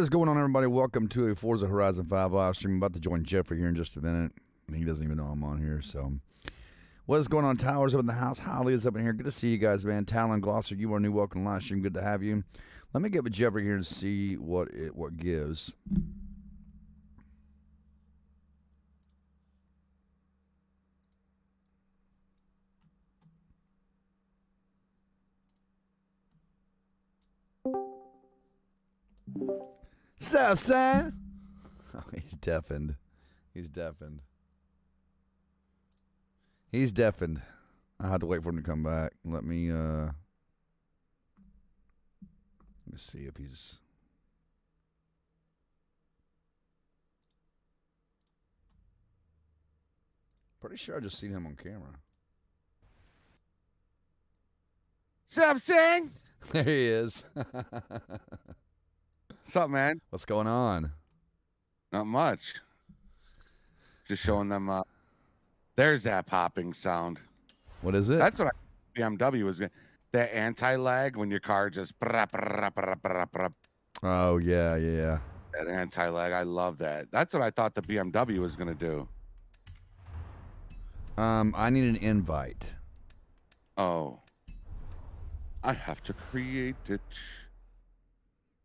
is going on, everybody? Welcome to a Forza Horizon 5 live stream. I'm about to join Geoffrey here in just a minute. He doesn't even know I'm on here, so. What is going on? Towers up in the house. Holly is up in here. Good to see you guys, man. Talon Glosser, you are new. Welcome to live stream. Good to have you. Let me get with Geoffrey here and see what it what gives. Sup, son? Oh, he's deafened. He's deafened. He's deafened. I had to wait for him to come back. Let me uh let me see if he's Pretty sure I just seen him on camera. Sup, Sing? There he is. Sup, man? What's going on? Not much. Just showing them. Uh, there's that popping sound. What is it? That's what I, BMW was. That anti-lag when your car just. oh yeah, yeah. That anti-lag, I love that. That's what I thought the BMW was gonna do. Um, I need an invite. Oh. I have to create it.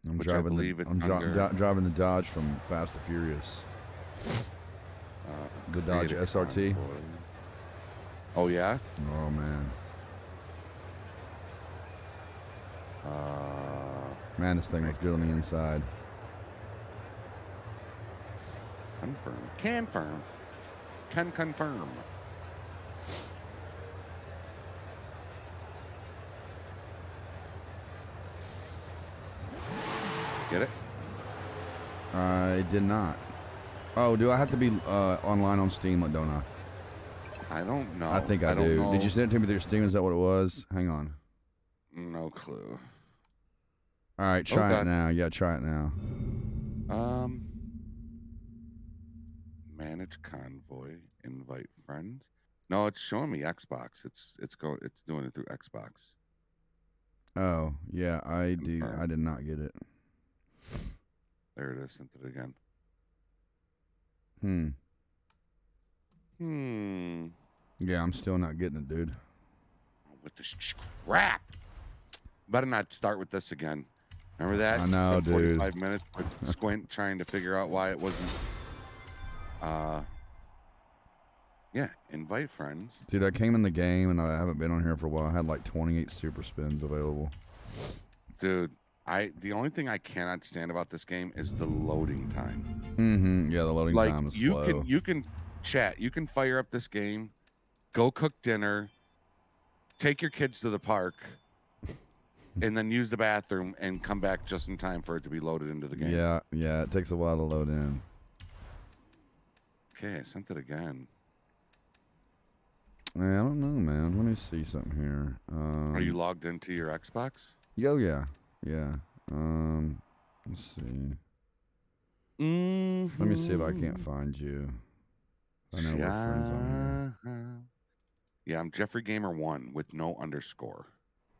I'm Which I driving believe the, I'm dri- driving the Dodge from Fast and Furious. Uh, The Dodge SRT. Oh yeah. Oh man, Uh, man, this thing looks good on the inside. confirm. Can Confirm. Can confirm. Get it? I did not. Oh, do I have to be uh, online on Steam? Don't I? I don't know. I think I, don't do. Know. Did you send it to me through Steam? Is that what it was? Hang on. No clue. All right, try it now. Yeah, try it now. Um. Manage convoy. Invite friends. No, it's showing me Xbox. It's it's going. It's doing it through Xbox. Oh, yeah, I do. I did not get it. There it is. Sent it again. Hmm. Hmm. Yeah, I'm still not getting it, dude. with this crap. Better not start with this again. Remember that? I know, Spent dude. 45 minutes with Squint trying to figure out why it wasn't. Uh, yeah, invite friends. Dude, I came in the game and I haven't been on here for a while. I had like 28 super spins available. Dude, I the only thing I cannot stand about this game is the loading time. Mm-hmm. Yeah, the loading like time is you slow. can you can chat, you can fire up this game, go cook dinner, take your kids to the park, and then use the bathroom and come back just in time for it to be loaded into the game. Yeah, yeah, it takes a while to load in. Okay, I sent it again. I don't know, man. Let me see something here. Um, Are you logged into your Xbox? Yo, yeah, yeah. Um, let's see. Mm, Let me see if I can't find you. I know we're friends on here. Yeah, I'm Geoffrey Gamer One with no underscore.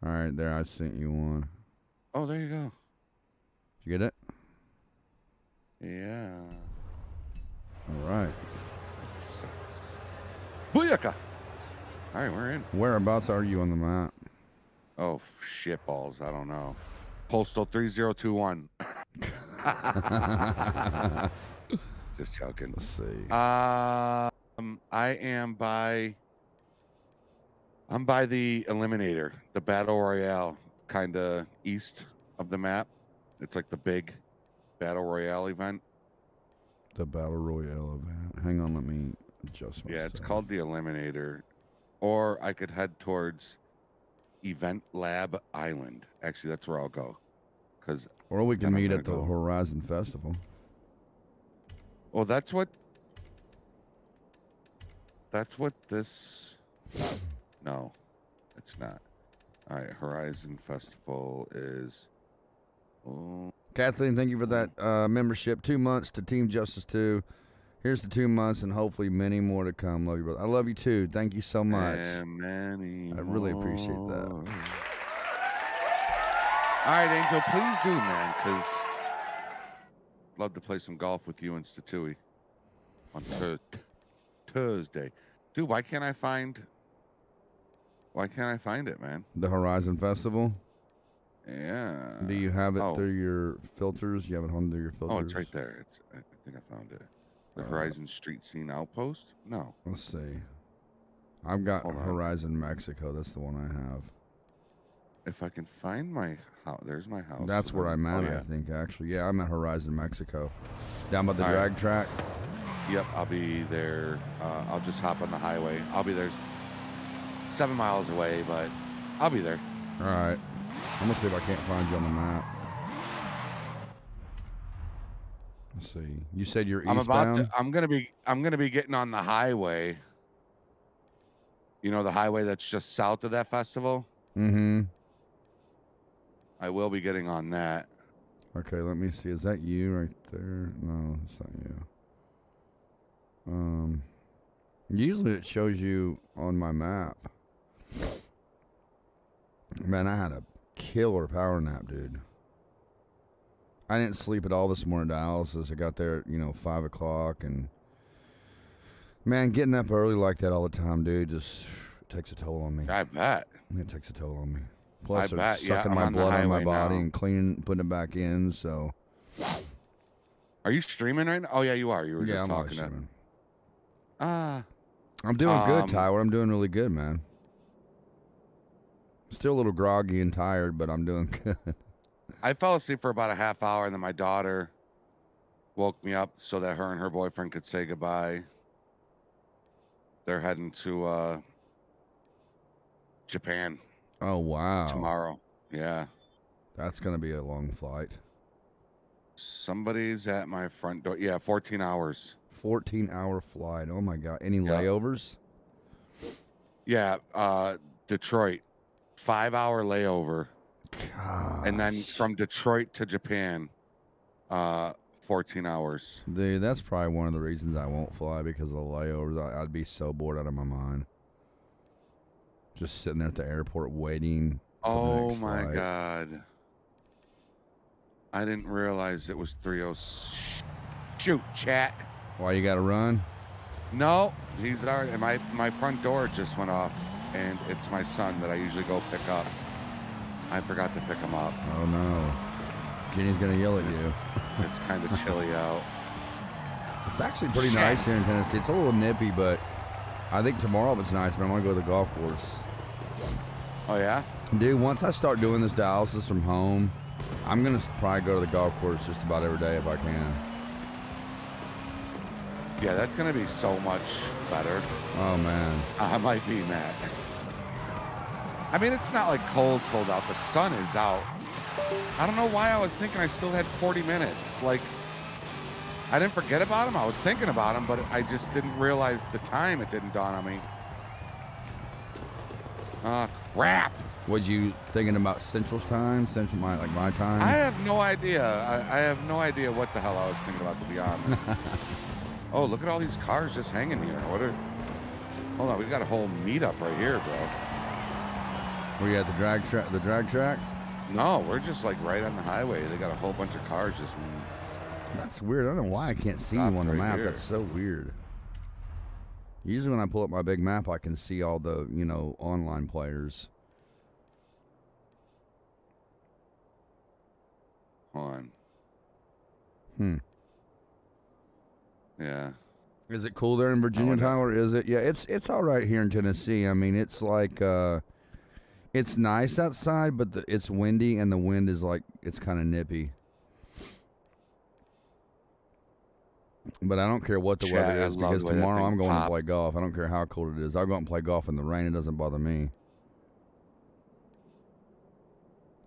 All right, there. I sent you one. Oh, there you go. Did you get it? Yeah. All right. Booyaka! All right, we're in. Whereabouts are you on the map? Oh, shit balls. I don't know. Postal 3021. Just joking. Let's see. Um, I am by. I'm by the Eliminator, the Battle Royale, kind of east of the map. It's like the big Battle Royale event. The battle royale event. Hang on, let me adjust myself. Yeah, it's called the Eliminator. Or I could head towards Event Lab Island. Actually, that's where I'll go. Because, Or we can meet at the go. Horizon Festival. well, that's what. That's what this. No, it's not. All right, Horizon Festival is. Oh, Kathleen, thank you for that uh, membership. Two months to Team Justice 2. Here's the two months and hopefully many more to come. Love you, brother. I love you too. Thank you so much. and many I really appreciate that. All right, Angel, please do, man, because love to play some golf with you and Statui on Thurs Thursday. Dude, why can't I find? Why can't I find it, man? The Horizon Festival. Yeah. Do you have it oh. through your filters? You have it on through your filters? Oh, it's right there. It's. I think I found it. The Horizon Street Scene Outpost. No. Let's see. I've got Hold on. Horizon Mexico. That's the one I have. If I can find my house, there's my house. That's where I'm Oh, at, yeah. I think, actually. Yeah, I'm at Horizon Mexico. Down by the All right. drag track. Yep, I'll be there. Uh, I'll just hop on the highway. I'll be there seven miles away, but I'll be there. All right. I'm going to see if I can't find you on the map. Let's see. You said you're I'm eastbound? about to. I'm gonna be. I'm gonna be getting on the highway. You know the highway that's just south of that festival. mm-hmm. I will be getting on that. Okay, let me see. Is that you right there? No, it's not you. Um, usually it shows you on my map. Man, I had a killer power nap, dude. I didn't sleep at all this morning, dialysis. I got there at, you know, 5 o'clock. And, man, getting up early like that all the time, dude, just takes a toll on me. I bet. It takes a toll on me. Plus, they're bet, yeah, sucking I'm my on blood out of my body now. and cleaning, putting it back in. So, Are you streaming right now? Oh yeah, you are. You were yeah, just I'm talking. Streaming. ah, I'm doing Um, good, Tyler. I'm doing really good, man. Still a little groggy and tired, but I'm doing good. I fell asleep for about a half hour, and then my daughter woke me up so that her and her boyfriend could say goodbye. They're heading to uh, Japan Oh wow, tomorrow. Yeah. that's gonna be a long flight. Somebody's at my front door. Yeah, 14 hours. 14 hour flight. Oh my god. Any Yeah. layovers? Yeah, uh, Detroit. Five hour layover. And then from Detroit to Japan, uh, 14 hours. dude, that's probably one of the reasons I won't fly because of the layovers. I, I'd be so bored out of my mind. Just sitting there at the airport waiting. Oh my flight. God. I didn't realize it was 30. Shoot, chat. Why you gotta run? No, he's already. My, my front door just went off, and it's my son that I usually go pick up. I forgot to pick him up. Oh no. Ginny's gonna yell at you. It's kind of chilly out. It's actually pretty nice here in Tennessee. It's a little nippy, but I think tomorrow it's nice. But I'm gonna go to the golf course, Oh, yeah? dude. Once I start doing this dialysis from home, I'm gonna probably go to the golf course just about every day if I can. Yeah, that's going to be so much better. Oh man, I might be mad. I mean, it's not like cold, cold out. The sun is out. I don't know why I was thinking I still had 40 minutes. Like, I didn't forget about him. I was thinking about him, but I just didn't realize the time. It didn't dawn on me. Ah, crap. was you thinking about Central's time, Central my like my time? I have no idea. I, I have no idea what the hell I was thinking about, to be honest. oh, look at all these cars just hanging here. What are. Hold on, we've got a whole meetup right here, bro. Were you at the drag track? The drag track? No, we're just like right on the highway. They got a whole bunch of cars just. That's weird. I don't know why I can't see you on the right map. here. That's so weird. Usually when I pull up my big map, I can see all the you know online players. On. Hmm. Yeah. Is it cool there in Virginia, Tyler? Is it? Yeah, it's it's all right here in Tennessee. I mean, it's like uh, it's nice outside, but the, it's windy and the wind is like it's kind of nippy. But I don't care what the Chat, weather is because the way that tomorrow I'm going to play golf. I don't care how cold it is. I'll go out and play golf in the rain. It doesn't bother me.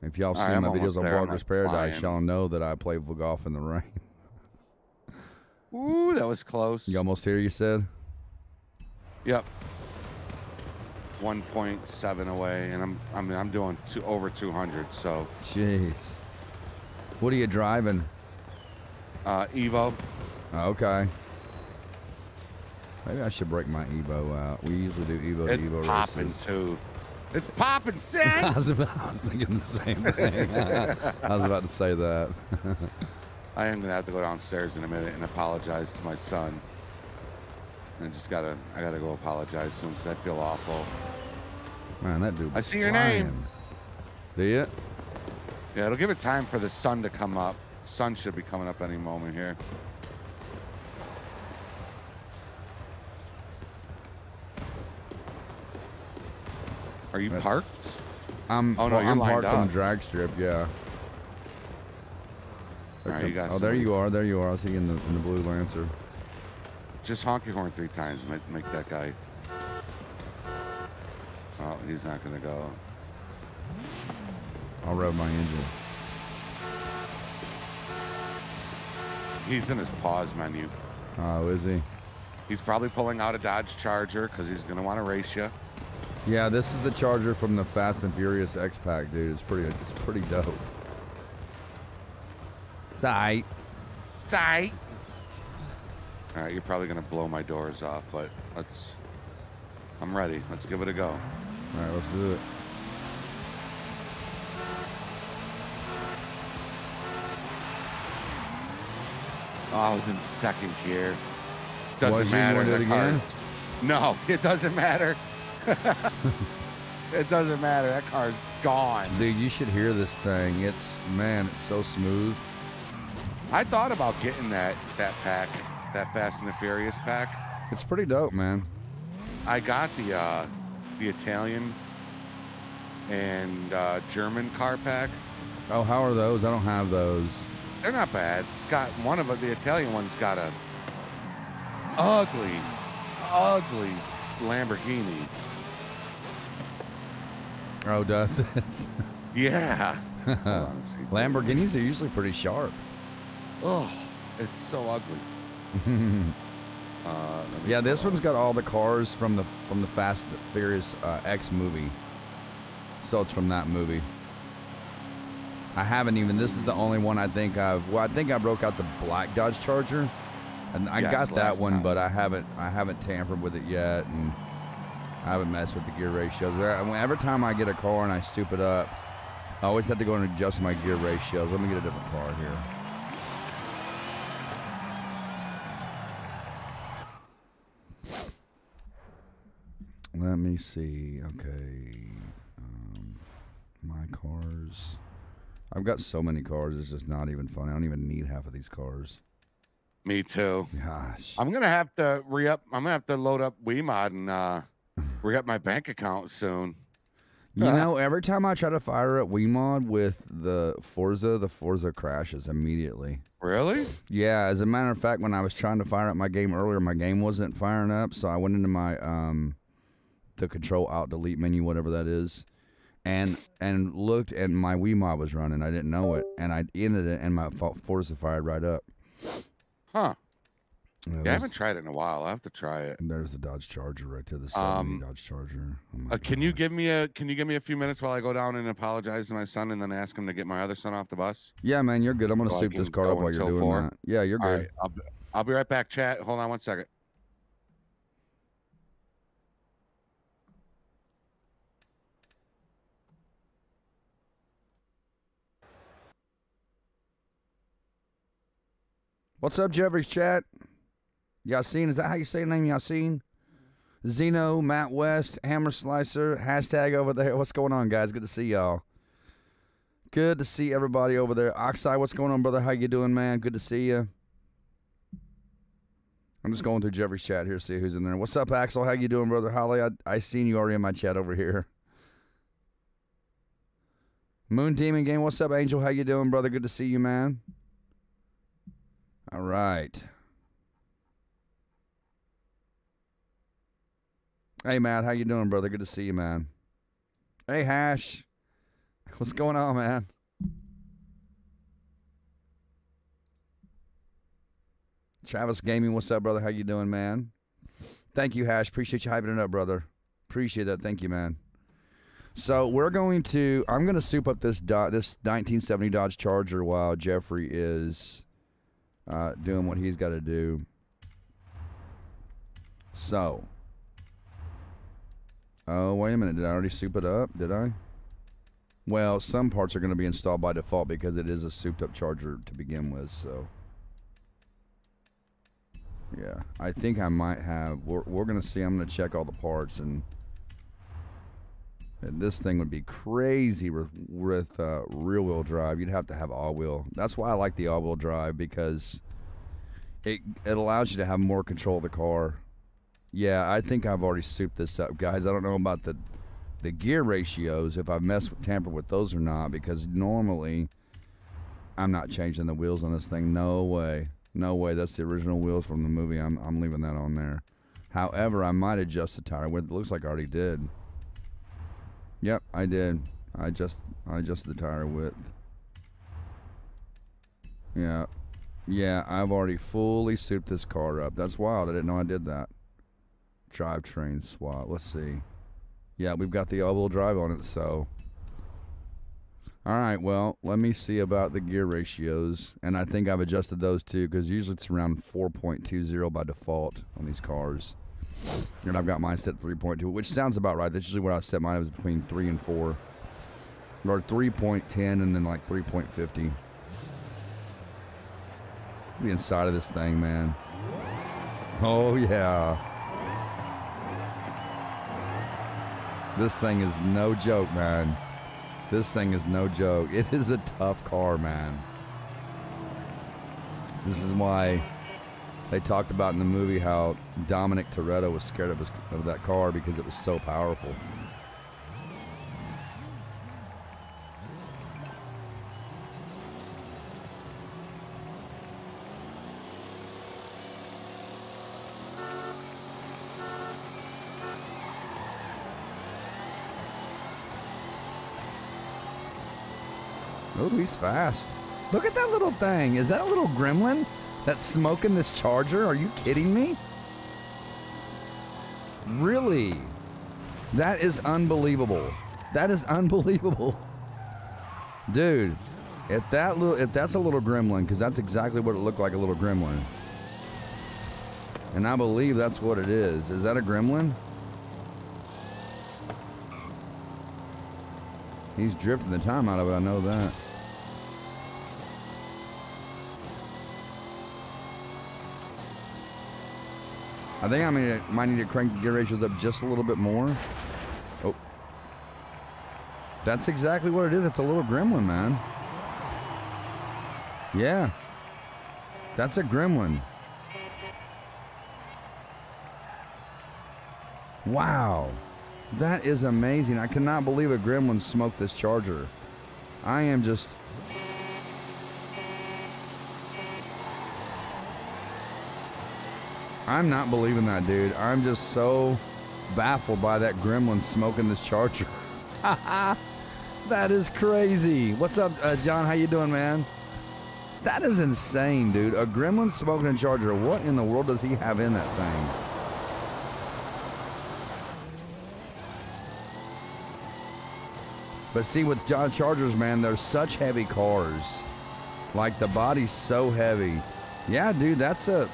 If y'all seen right, my videos on there. I'm, Vloggers like, Paradise, y'all know that I play golf in the rain. Ooh, that was close. You almost here? You said. Yep. 1.7 away, and I'm I mean I'm doing two, over 200. So Jeez. What are you driving? uh, Evo. Oh, okay. Maybe I should break my Evo out. We usually do Evo to It's Evo popping races. too. It's popping, I was, about, I was thinking the same thing. I was about to say that. I am gonna have to go downstairs in a minute and apologize to my son. I just gotta, I gotta go apologize to him because I feel awful. Man, that dude. I see your name. flying. Do you? Yeah, it'll give it time for the sun to come up. Sun should be coming up any moment here. Are you parked? I'm. Oh, no, well, you're I'm parked on up. the drag strip. Yeah. All right, you got oh, there you are. There you are. I see you in the in the blue Lancer. Just honk your horn three times. Make, make that guy. Oh, he's not gonna go. I'll rev my engine. He's in his pause menu. Oh, is he? He's probably pulling out a Dodge Charger because he's gonna want to race you. Yeah, this is the Charger from the Fast and Furious X Pack, dude. It's pretty. It's pretty dope. It's. Die. All right, you're probably gonna blow my doors off, but let's. I'm ready. Let's give it a go. All right, let's do it. Oh, I was in second gear. Doesn't Was you? You matter. the it again? No, it doesn't matter. it doesn't matter. That car's gone. Dude, you should hear this thing. It's man, it's so smooth. I thought about getting that that pack, that Fast and the Furious pack. It's pretty dope, man. I got the uh, the Italian and uh, German car pack. Oh, how are those? I don't have those. They're not bad. It's got one of them. The Italian one's got a ugly, ugly Lamborghini. Oh, does it? Yeah. Hold on, let's see. Lamborghinis are usually pretty sharp. Oh, it's so ugly. Uh, Yeah, this one's got all the cars from the from the Fast and Furious uh, X movie. So it's from that movie. I haven't even. This is the only one I think I've. Well, I think I broke out the black Dodge Charger, and I Yes, got that one, time. but I haven't. I haven't tampered with it yet, and I haven't messed with the gear ratios. Every time I get a car and I soup it up, I always have to go and adjust my gear ratios. Let me get a different car here. Let me see. Okay. Um, my cars. I've got so many cars. It's just not even funny. I don't even need half of these cars. Me too. Gosh. I'm gonna have to re up. I'm gonna have to load up WeMod and uh, re up my bank account soon. You know, every time I try to fire up WeMod with the Forza, the Forza crashes immediately. Really? Yeah, as a matter of fact, when I was trying to fire up my game earlier, my game wasn't firing up, so I went into my um the control alt delete menu, whatever that is, and and looked and my WeMod was running. I didn't know it, and I ended it, and my Fo- Forza fired right up. Huh? Yeah, Yeah, I haven't tried it in a while. I have to try it. And there's the Dodge Charger right there, the 70 Um, Dodge Charger. Oh Uh, can you give me a Can you give me a few minutes while I go down and apologize to my son, and then ask him to get my other son off the bus? Yeah, man, you're good. I'm gonna so soup this car up while you're doing four? that. Yeah, you're good. right, I'll be, I'll be right back. Chat. Hold on one second. What's up, Geoffrey's chat? Yasin, is that how you say your name, Yasin? Zeno, Matt West, Hammer Slicer, hashtag over there. What's going on, guys? Good to see y'all. Good to see everybody over there. Oxide, what's going on, brother? How you doing, man? Good to see you. I'm just going through Geoffrey's chat here, see who's in there. What's up, Axel? How you doing, brother? Holly, I I seen you already in my chat over here. Moon Demon Game, what's up, Angel? How you doing, brother? Good to see you, man. All right. Hey Matt, how you doing, brother? Good to see you, man. Hey Hash, what's going on, man? Travis Gaming, what's up, brother? How you doing, man? Thank you, Hash. Appreciate you hyping it up, brother. Appreciate that. Thank you, man. So we're going to. I'm going to soup up this Do- this 1970 Dodge Charger while Geoffrey is uh, doing what he's got to do. So. Oh, wait a minute. Did I already soup it up? Did I? Well, some parts are going to be installed by default because it is a souped up charger to begin with. So, yeah, I think I might have. We're, we're going to see. I'm going to check all the parts and. And this thing would be crazy with, with uh, wheel drive. You'd have to have all wheel. That's why I like the all wheel drive because it it allows you to have more control of the car. Yeah, I think I've already souped this up, guys. I don't know about the the gear ratios if I've messed with tampered with those or not because normally I'm not changing the wheels on this thing. No way. No way. That's the original wheels from the movie. I'm I'm leaving that on there. However, I might adjust the tire width. It looks like I already did. Yep, I did. I just I adjusted the tire width. Yeah. Yeah, I've already fully souped this car up. That's wild. I didn't know I did that. Drivetrain swap. Let's see. Yeah, we've got the all-wheel drive on it, so. All right, well, let me see about the gear ratios. And I think I've adjusted those too, because usually it's around 4.20 by default on these cars. And I've got mine set 3.2, which sounds about right. That's usually where I set mine. It was between 3 and 4. Or 3.10 and then like 3.50. The inside of this thing, man. Oh, yeah. This thing is no joke, man. This thing is no joke. It is a tough car, man. This is why they talked about in the movie how Dominic Toretto was scared of, his, of that car because it was so powerful. Oh, he's fast. Look at that little thing. Is that a little gremlin that's smoking this charger? Are you kidding me? Really? That is unbelievable. That is unbelievable. Dude, if that little if that's a little gremlin, because that's exactly what it looked like a little gremlin. And I believe that's what it is. Is that a gremlin? He's drifting the time out of it, I know that. I think I might need to crank the gear ratios up just a little bit more. Oh. That's exactly what it is. It's a little gremlin, man. Yeah. That's a gremlin. Wow. That is amazing. I cannot believe a gremlin smoked this charger. I am just I'm not believing that, dude. I'm just so baffled by that gremlin smoking this charger. that is crazy. What's up, uh, John? How you doing, man? That is insane, dude. A gremlin smoking a charger. What in the world does he have in that thing? But see, with John Chargers, man, they're such heavy cars. Like the body's so heavy. Yeah, dude, that's a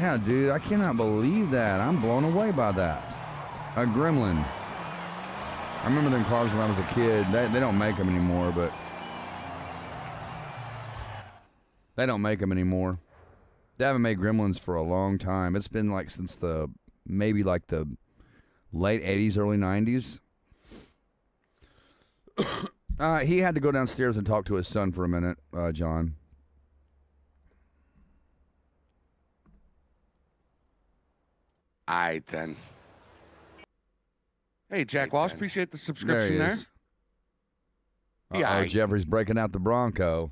Yeah, dude, I cannot believe that. I'm blown away by that. A gremlin. I remember them cars when I was a kid. They, they don't make them anymore, but they don't make them anymore. They haven't made gremlins for a long time. It's been like since the maybe like the late 80s, early 90s. uh, he had to go downstairs and talk to his son for a minute, uh, John. All right, then. Hey, Jack Eight, Walsh, ten. appreciate the There subscription he there. is. Yeah, Uh-oh, Geoffrey's breaking out the Bronco.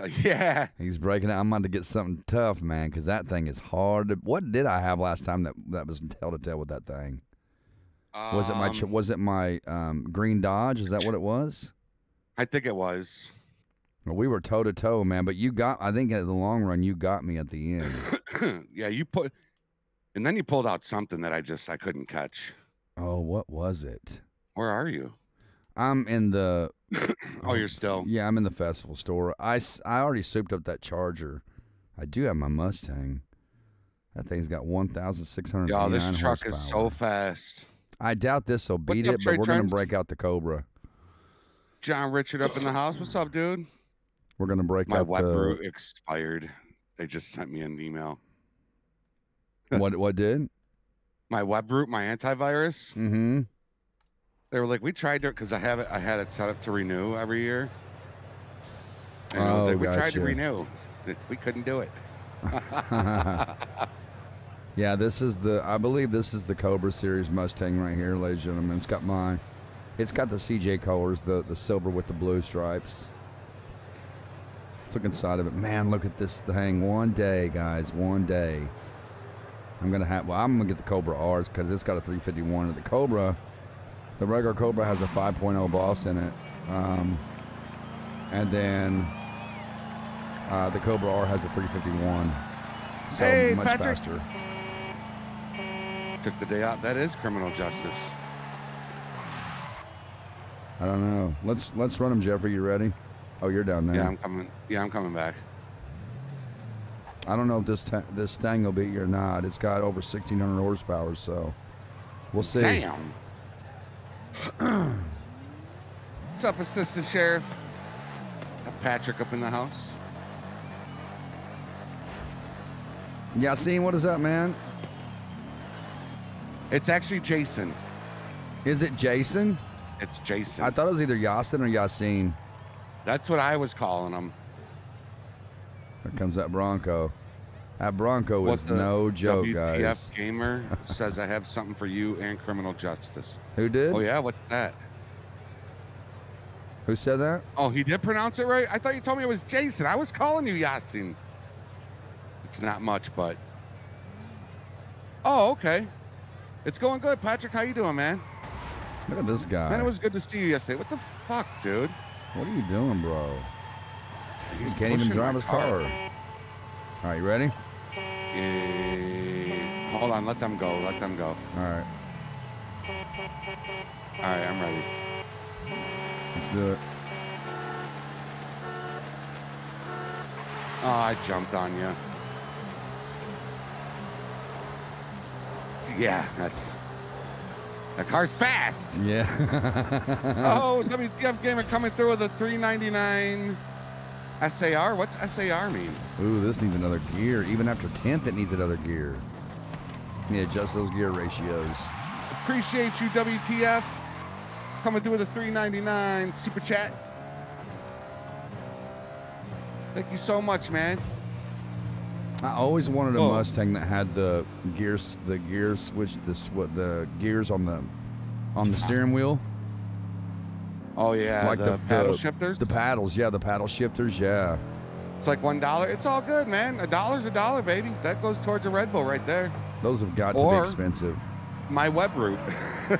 Uh, yeah. He's breaking out. I'm about to get something tough, man, because that thing is hard. To, what did I have last time that that was tell to tell with that thing? Was it my Um, was it my um, green Dodge? Is that what it was? I think it was. Well, we were toe to toe, man. But you got. I think at the long run, you got me at the end. yeah, you put, and then you pulled out something that I just I couldn't catch. oh, what was it? Where are you? I'm in the. Oh, you're still. Yeah, I'm in the festival store. I, I already souped up that Charger. I do have my Mustang. That thing's got 1,600. Y'all, this truck is so fast. I doubt this will beat up, it, Trey but we're gonna Trent? break out the Cobra. John Richard up in the house. What's up, dude? We're gonna break My out web the brew expired. They just sent me an email. what? What did? My Webroot, my antivirus. Mm-hmm. They were like, we tried to because I have it. I had it set up to renew every year. And I was Oh, like, we tried to renew. We couldn't do it. yeah, this is the. I believe this is the Cobra Series Mustang right here, ladies and gentlemen. It's got my. It's got the CJ colors, the the silver with the blue stripes. Let's look inside of it. Man, look at this thing. One day, guys. One day. I'm gonna have. Well, I'm gonna get the Cobra R's because it's got a 351. The Cobra, the regular Cobra has a 5.0 boss in it, um, and then uh, the Cobra R has a 351. So Hey, much Patrick. faster. Took the day out. That is criminal justice. I don't know. Let's let's run them, Geoffrey. You ready? Oh, you're down there. Yeah, I'm coming. Yeah, I'm coming back. I don't know if this this Stang will beat you or not. It's got over 1,600 horsepower, so we'll see. Damn. What's up, Assistant Sheriff? Got Patrick up in the house. Yassine, what is up, man? It's actually Jason. Is it Jason? It's Jason. I thought it was either Yasin or Yassine. That's what I was calling him. Here comes that Bronco. That Bronco What is no joke, WTF guys. gamer says I have something for you and criminal justice. Who did? Oh yeah, what's that? Who said that? Oh, he did pronounce it right. I thought you told me it was Jason. I was calling you Yasin. It's not much, but. Oh, okay. It's going good, Patrick. How you doing, man? Look at this guy. Man, it was good to see you yesterday. What the fuck, dude? What are you doing, bro? He can't even drive his car. All right, you ready? Eh, hold on, let them go. Let them go. All right, All right, I'm ready. let's do it. Oh, I jumped on you. Yeah, that's. That car's fast. Yeah. oh, WTF gamer coming through with a 399 SAR. What's SAR mean? Ooh, this needs another gear. Even after 10th, it needs another gear. Yeah, adjust those gear ratios. Appreciate you, WTF. Coming through with a 399 super chat. Thank you so much, man. I always wanted a Oh. Mustang that had the gears, the gear switch, the the gears on the on the steering wheel, Oh yeah, like the, the paddle shifters. The paddles, yeah, the paddle shifters, yeah. it's like one dollar. It's all good, man. A dollar's a dollar, baby. That goes towards a Red Bull right there. Those have got to be expensive. My Webroot.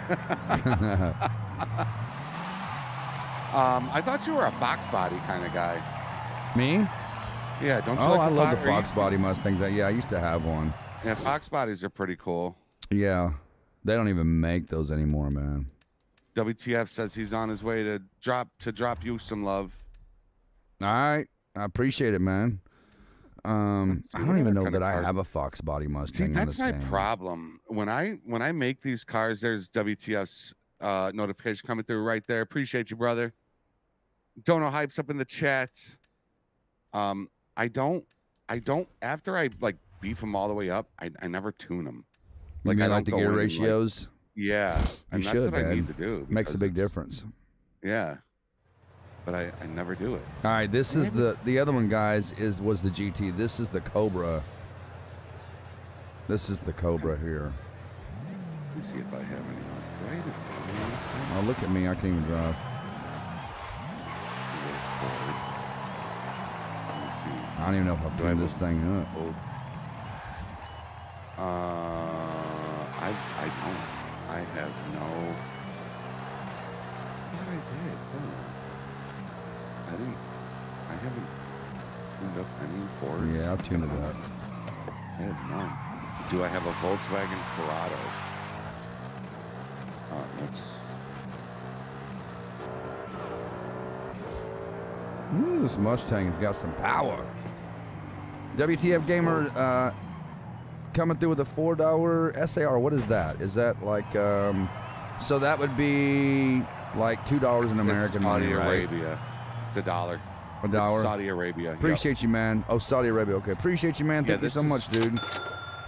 um, I thought you were a Fox body kind of guy. Me? Yeah, don't you Oh, like I the love the Fox body Mustangs. Yeah, I used to have one. Yeah, Fox bodies are pretty cool. Yeah, they don't even make those anymore, man. WTF says he's on his way to drop to drop you some love. All right, I appreciate it, man. Um, I don't even know that I have a Fox body See, Mustang. in that's my game. problem. When I when I make these cars, there's WTF's uh, notification coming through right there. Appreciate you, brother. Dono hypes up in the chat. Um, I don't, I don't. After I like beef them all the way up, I, I never tune them. Like, I like don't the gear and, like, ratios Yeah, and that's should, what I man. need to do. makes a big difference. Yeah, but I, I never do it. All right, this is the the other one, guys. Is was the GT. This is the Cobra. This is the Cobra here. Let me see if I have any. Do I even have any on? Oh, look at me! I can't even drive. Let me see. I don't even know if I've Do turned this thing up. Uh, I I don't. I have no. What did I did? Hold on. I didn't. I haven't tuned up any Ford. Yeah, I've tuned it up. I have none. Do I have a Volkswagen Corrado? Uh, that's. Ooh, this Mustang has got some power. WTF gamer uh, coming through with a four dollar SAR. What is that? Is that like um, So that would be like two dollars in American it's Saudi money, right? Arabia. It's a dollar. A It's dollar. Saudi Arabia. Yep. Appreciate you, man. Oh, Saudi Arabia. Okay, appreciate you, man. Yeah, Thank you so is- much, dude.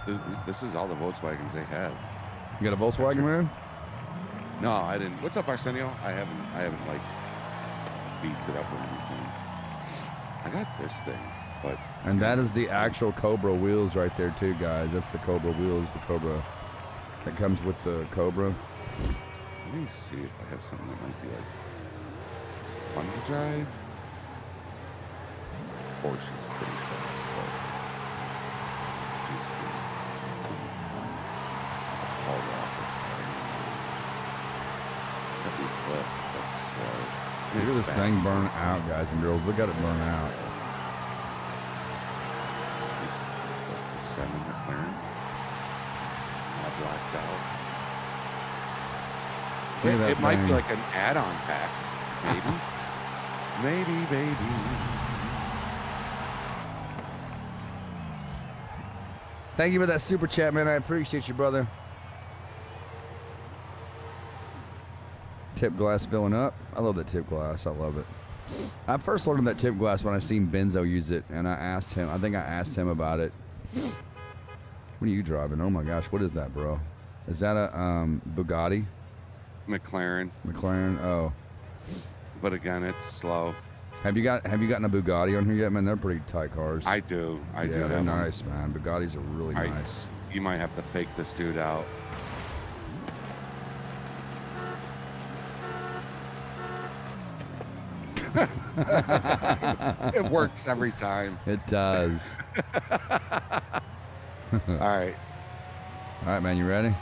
This, this is all the Volkswagens they have. You got a Volkswagen, man? No, I didn't. What's up, Arsenio? I haven't. I haven't like beefed it up or anything. I got this thing, but And that is the actual Cobra wheels right there, too, guys. That's the Cobra wheels, the Cobra that comes with the Cobra. let me see if I have something that might be like fun to drive. Porsche is pretty fast, but let me see. Paul Walker. That'd be flip. That's slow. Look at this thing burn out, guys and girls. Look at it burn out. The seven McLaren. All blacked out. Look at It, it might be like an add-on pack, maybe. maybe, baby. Thank you for that super chat, man. I appreciate you, brother. Tip glass filling up. I love that tip glass. I love it. I first learned that tip glass when I seen Benzo use it, and I asked him. I think I asked him about it. What are you driving? Oh my gosh, what is that, bro? Is that a um, Bugatti McLaren, McLaren? Oh, but again, it's slow. have you got have you gotten a Bugatti on here yet, man? They're pretty tight cars. I do. I yeah, do. they're have one. nice, man. Bugattis are really I- nice. You might have to fake this dude out. it works every time. It does. All right. All right, man. You ready?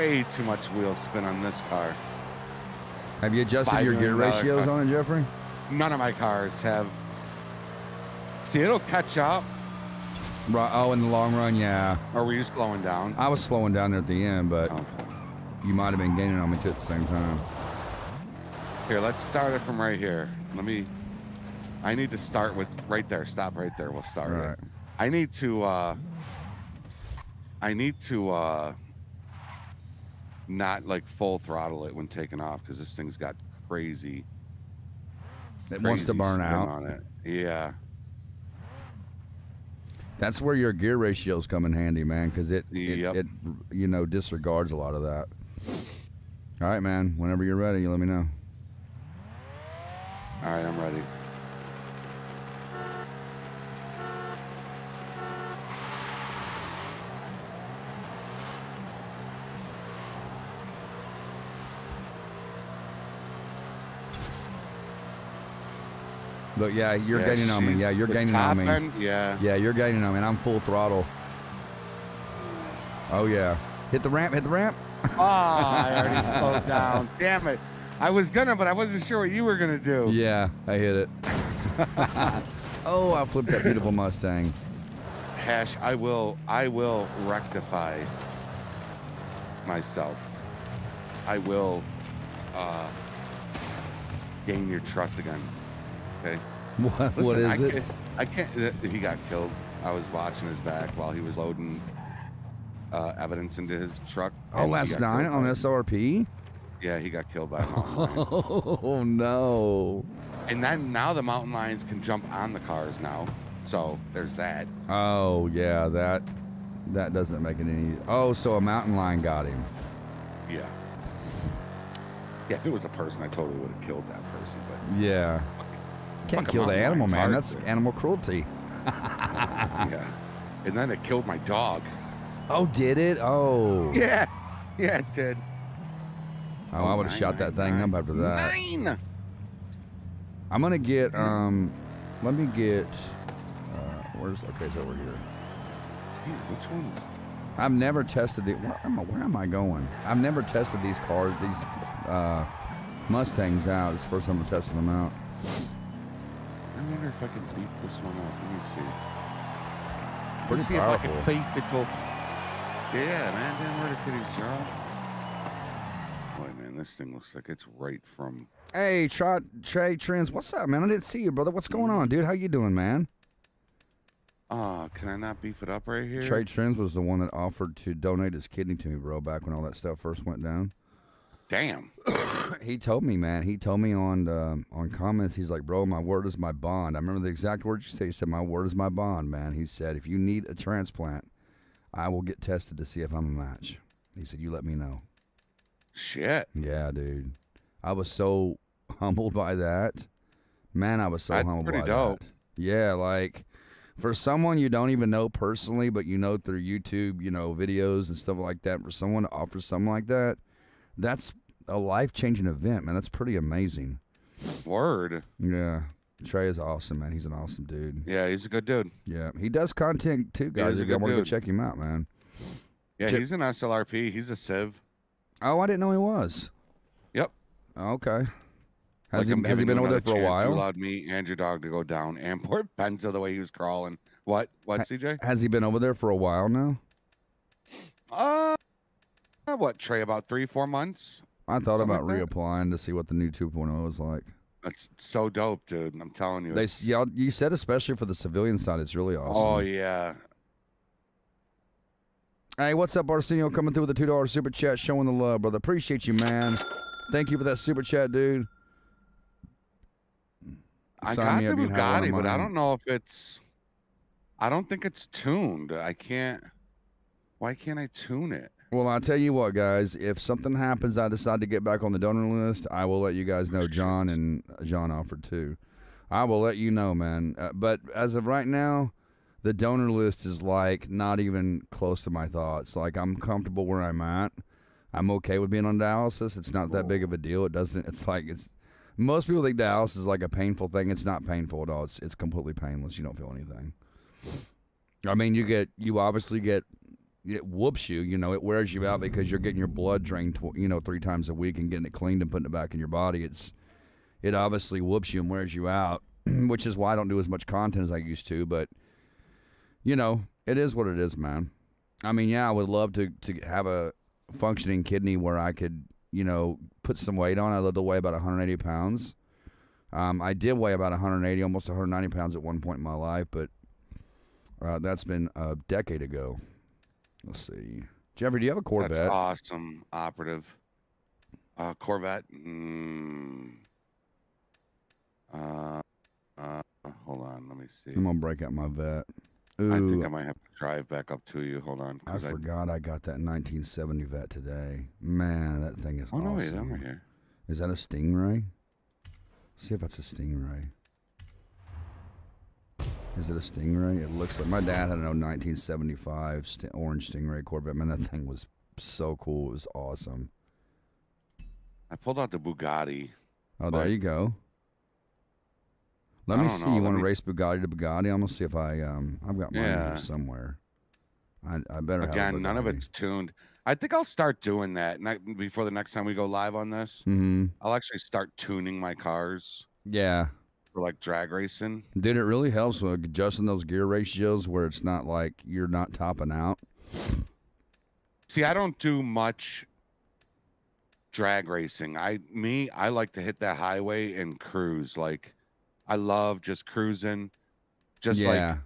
Way too much wheel spin on this car. Have you adjusted Five your gear ratios car. on it, Geoffrey? None of my cars have. See, it'll catch up. Right. Oh, in the long run, yeah. Or were you slowing down? I was slowing down there at the end, but Okay. you might have been gaining on me too at the same time. Here, let's start it from right here. Let me. I need to start with right there. Stop right there. We'll start All it. right. I need to. uh I need to. uh Not like full throttle it when taking off because this thing's got crazy. It wants to burn out. on it. Yeah. That's where your gear ratios come in handy, man, because it, it, it, you know, disregards a lot of that. All right, man. Whenever you're ready, you let me know. All right, I'm ready. But yeah, you're Yeah, gaining on me. Yeah, you're gaining on me. end, yeah. Yeah, you're gaining on me. and I'm full throttle. Oh yeah. Hit the ramp. Hit the ramp. Ah, I already slowed down. Damn it. I was gonna, but I wasn't sure what you were gonna do. Yeah, I hit it. oh, I flipped that beautiful Mustang. Hash, I will I will rectify myself. I will uh, gain your trust again. Okay. What, what Listen, is I it? Can't, I can't. uh, He got killed. I was watching his back while he was loading uh, evidence into his truck. Oh, last night on SRP? Yeah, he got killed by a mountain lion. Oh no. And then now the mountain lions can jump on the cars now. So there's that. Oh yeah, that that doesn't make it any. Oh, so a mountain lion got him. Yeah. Yeah, if it was a person, I totally would have killed that person. But Yeah. Can't kill the animal, man. hard That's to- animal cruelty. yeah. And then it killed my dog. Oh, did it? Oh. Yeah. Yeah, it did. Oh, I would have nine, shot that thing nine. up after that. Nine. I'm gonna get um. Let me get. Uh, where's okay? It's over here. Gee, which ones? I've never tested the. Where am I, where am I going? I've never tested these cars, these uh, Mustangs out. It's the first time I'm testing them out. I wonder if I can beat this one up. Let me see. Pretty Let's see powerful. if I can beat the. Yeah, man. Damn murder kitty's job. Boy, man, this thing looks like it's right from. Hey, Trot Trey Trends, what's up, man? I didn't see you, brother. What's going on, dude? How you doing, man? Oh, can I not beef it up right here? Trey Trends was the one that offered to donate his kidney to me, bro, back when all that stuff first went down. Damn. he told me, man. He told me on um, on comments. He's like, bro, my word is my bond. I remember the exact words you said. He said, my word is my bond, man. He said, if you need a transplant, I will get tested to see if I'm a match. He said, you let me know. Shit. Yeah, dude. I was so humbled by that. Man, I was so That's humbled pretty by dope. that. Yeah, like for someone you don't even know personally, but you know through YouTube, you know, videos and stuff like that, for someone to offer something like that, that's a life changing event, man. That's pretty amazing. Word. Yeah. Trey is awesome, man. He's an awesome dude. Yeah, he's a good dude. Yeah. He does content too, guys. If good want to go check him out, man. Yeah, Chip- he's an SLRP. He's a Civ. Oh, I didn't know he was. Yep. Okay. Has Like, he has he been over there for a. You while? allowed me and your dog to go down and poor Benzo the way he was crawling. What? What, Ha- CJ? Has he been over there for a while now? Uh, what, Trey? About three, four months? I thought Something about like that. reapplying to see what the new 2.0 is like. That's so dope, dude. I'm telling you. They, it's- y'all, you said especially for the civilian side, it's really oh, awesome. Oh, yeah. Hey, what's up, Arsenio? Coming through with a two dollar super chat, showing the love, brother. Appreciate you, man. Thank you for that super chat, dude. I Sign got me the up, you can have one of Bugatti, but I mine. don't know if it's. I don't think it's tuned. I can't. Why can't I tune it? Well, I'll tell you what, guys. If something happens, I decide to get back on the donor list. I will let you guys know. John and John offered too. I will let you know, man. Uh, but as of right now, the donor list is like not even close to my thoughts. Like I'm comfortable where I'm at. I'm okay with being on dialysis. It's not that big of a deal. It doesn't. It's like it's. Most people think dialysis is like a painful thing. It's not painful at all. It's it's completely painless. You don't feel anything. I mean, you get you obviously get it whoops you. You know, it wears you out because you're getting your blood drained, you know, three times a week and getting it cleaned and putting it back in your body. It's it obviously whoops you and wears you out, which is why I don't do as much content as I used to. But you know, it is what it is, man. I mean, yeah, I would love to to have a functioning kidney where I could, you know, put some weight on. I love to weigh about 180 pounds. Um, I did weigh about 180, almost 190 pounds at one point in my life, but uh, that's been a decade ago. Let's see. Geoffrey, do you have a Corvette? That's awesome, operative. Uh, Corvette. Mm, uh, uh, hold on, let me see. I'm gonna break out my vet. I think I might have to drive back up to you. Hold on. I forgot I got that 1970 vet today. Man, that thing is Oh no, wait, awesome. Here. Is that a Stingray? see if that's a Stingray. Is it a Stingray? It looks like my dad had an 1975 st- orange Stingray Corvette. Man, that thing was so cool. It was awesome. I pulled out the Bugatti. Oh, there you go. Let I me see. know, You let want to me- race Bugatti to Bugatti? I'm gonna see if I um I've got mine Yeah. somewhere. I I better Again, none of it's tuned. I think I'll start doing that before the next time we go live on this. Mm-hmm. I'll actually start tuning my cars Yeah, for like drag racing. dude, it really helps with adjusting those gear ratios where it's not like you're not topping out. See, I don't do much drag racing. I me, I like to hit that highway and cruise. Like I love just cruising, just yeah, like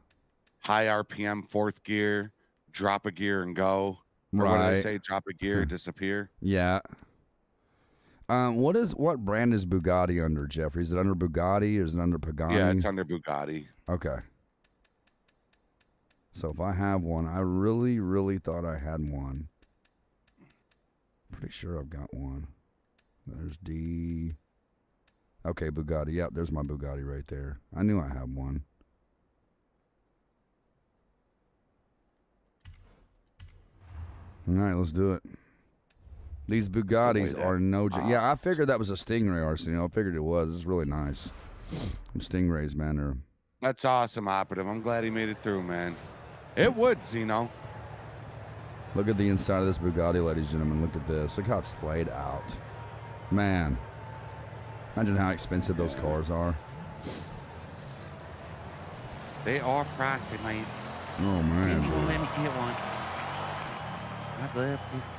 high RPM, fourth gear, drop a gear and go. Or what did I say? Drop a gear, disappear. Yeah. Um, what is what brand is Bugatti under, Geoffrey? Is it under Bugatti or is it under Pagani? Yeah, it's under Bugatti. Okay. So if I have one, I really, really thought I had one. Pretty sure I've got one. There's D. Okay, Bugatti. Yep, there's my Bugatti right there. I knew I had one. All right, let's do it. These Bugattis are no joke. Yeah, I figured that was a Stingray, Arsenio. I figured it was. It's really nice. Stingrays, man, are That's awesome, operative. I'm glad he made it through, man. It would, Zeno. Look at the inside of this Bugatti, ladies and gentlemen. Look at this. Look how it's laid out. Man. Imagine how expensive those cars are. They are pricey, man. Oh, man. Zeno, dude. let me get one. I'd love to.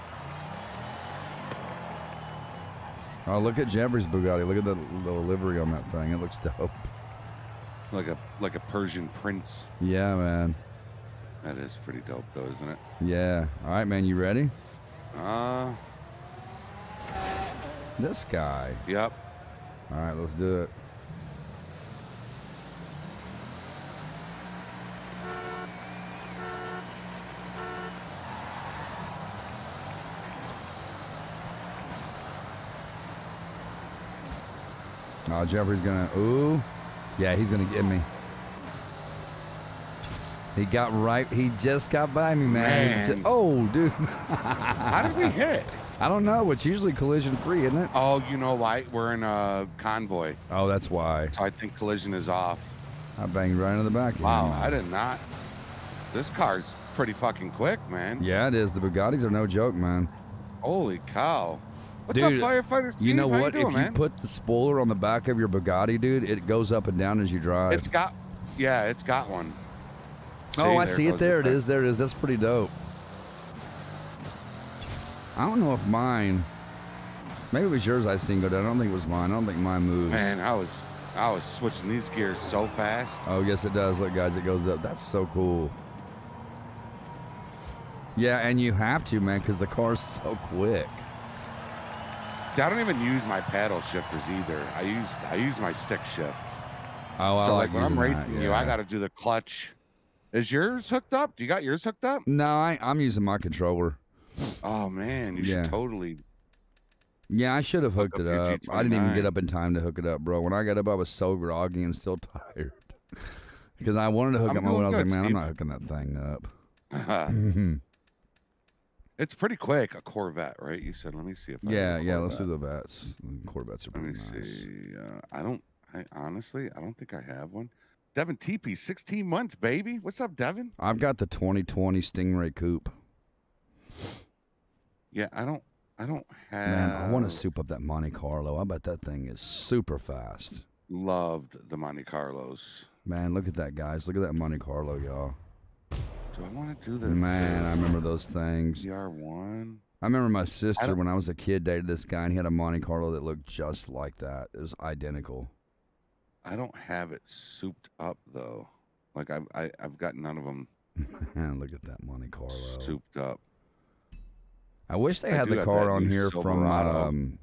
Oh, look at Geoffrey's Bugatti. Look at the, the livery on that thing. It looks dope. like a like a Persian prince. Yeah, man. That is pretty dope, though, isn't it? Yeah. All right, man. You ready? Uh, This guy. yep. All right, let's do it. Oh, Geoffrey's gonna. Ooh, yeah, he's gonna get me. He got right. He just got by me, man. Man. oh, dude. How did we hit? I don't know. It's usually collision free, isn't it? Oh, you know why? We're in a convoy, Oh, that's why. so I think collision is off. I banged right into the back. Wow. I did not. This car's pretty fucking quick, man. Yeah, it is. The Bugattis are no joke, man. Holy cow. What's Dude, up, firefighter Steve? You know How what? You doing, if you man? put the spoiler on the back of your Bugatti, dude, it goes up and down as you drive. It's got, yeah, it's got one. oh, I see it. There it back. is. There it is. That's pretty dope. I don't know if mine. Maybe it was yours. I seen go down. I don't think it was mine. I don't think mine moves. Man, I was, I was switching these gears so fast. Oh yes, it does. Look, guys, it goes up. That's so cool. Yeah, and you have to, man, because the car's so quick. See, I don't even use my paddle shifters either. I use, I use my stick shift. Oh, I so like like when I'm using that, racing you, I got to do the clutch. Is yours hooked up? Do you got yours hooked up? No, I, I'm using my controller. Oh man, you Yeah. should totally. Yeah, I should have hooked it up. I didn't even get up in time to hook it up, bro. When I got up, I was so groggy and still tired. Because I wanted to hook I'm up my one. I was like, man, I'm not hooking that thing up. Mm-hmm. It's pretty quick. A Corvette, right? You said. Let me see if. I yeah, yeah. Let's do the vets. Corvettes are pretty Let me nice. see. Uh, I don't. I honestly, I don't think I have one. Devin TP, 16 months, baby. What's up, Devin? I've got the 2020 Stingray Coupe. Yeah, I don't. I don't have. Man, I want to soup up that Monte Carlo. I bet that thing is super fast. Loved the Monte Carlos. Man, look at that, guys. Look at that Monte Carlo, y'all. Do I want to do the Man, I remember those things. CR one? I remember my sister when I was a kid dated this guy and he had a Monte Carlo that looked just like that. It was identical. I don't have it souped up though. Like I've I, I've got none of them Man, look at that Monte Carlo. souped up. I wish they I had the car on here from um,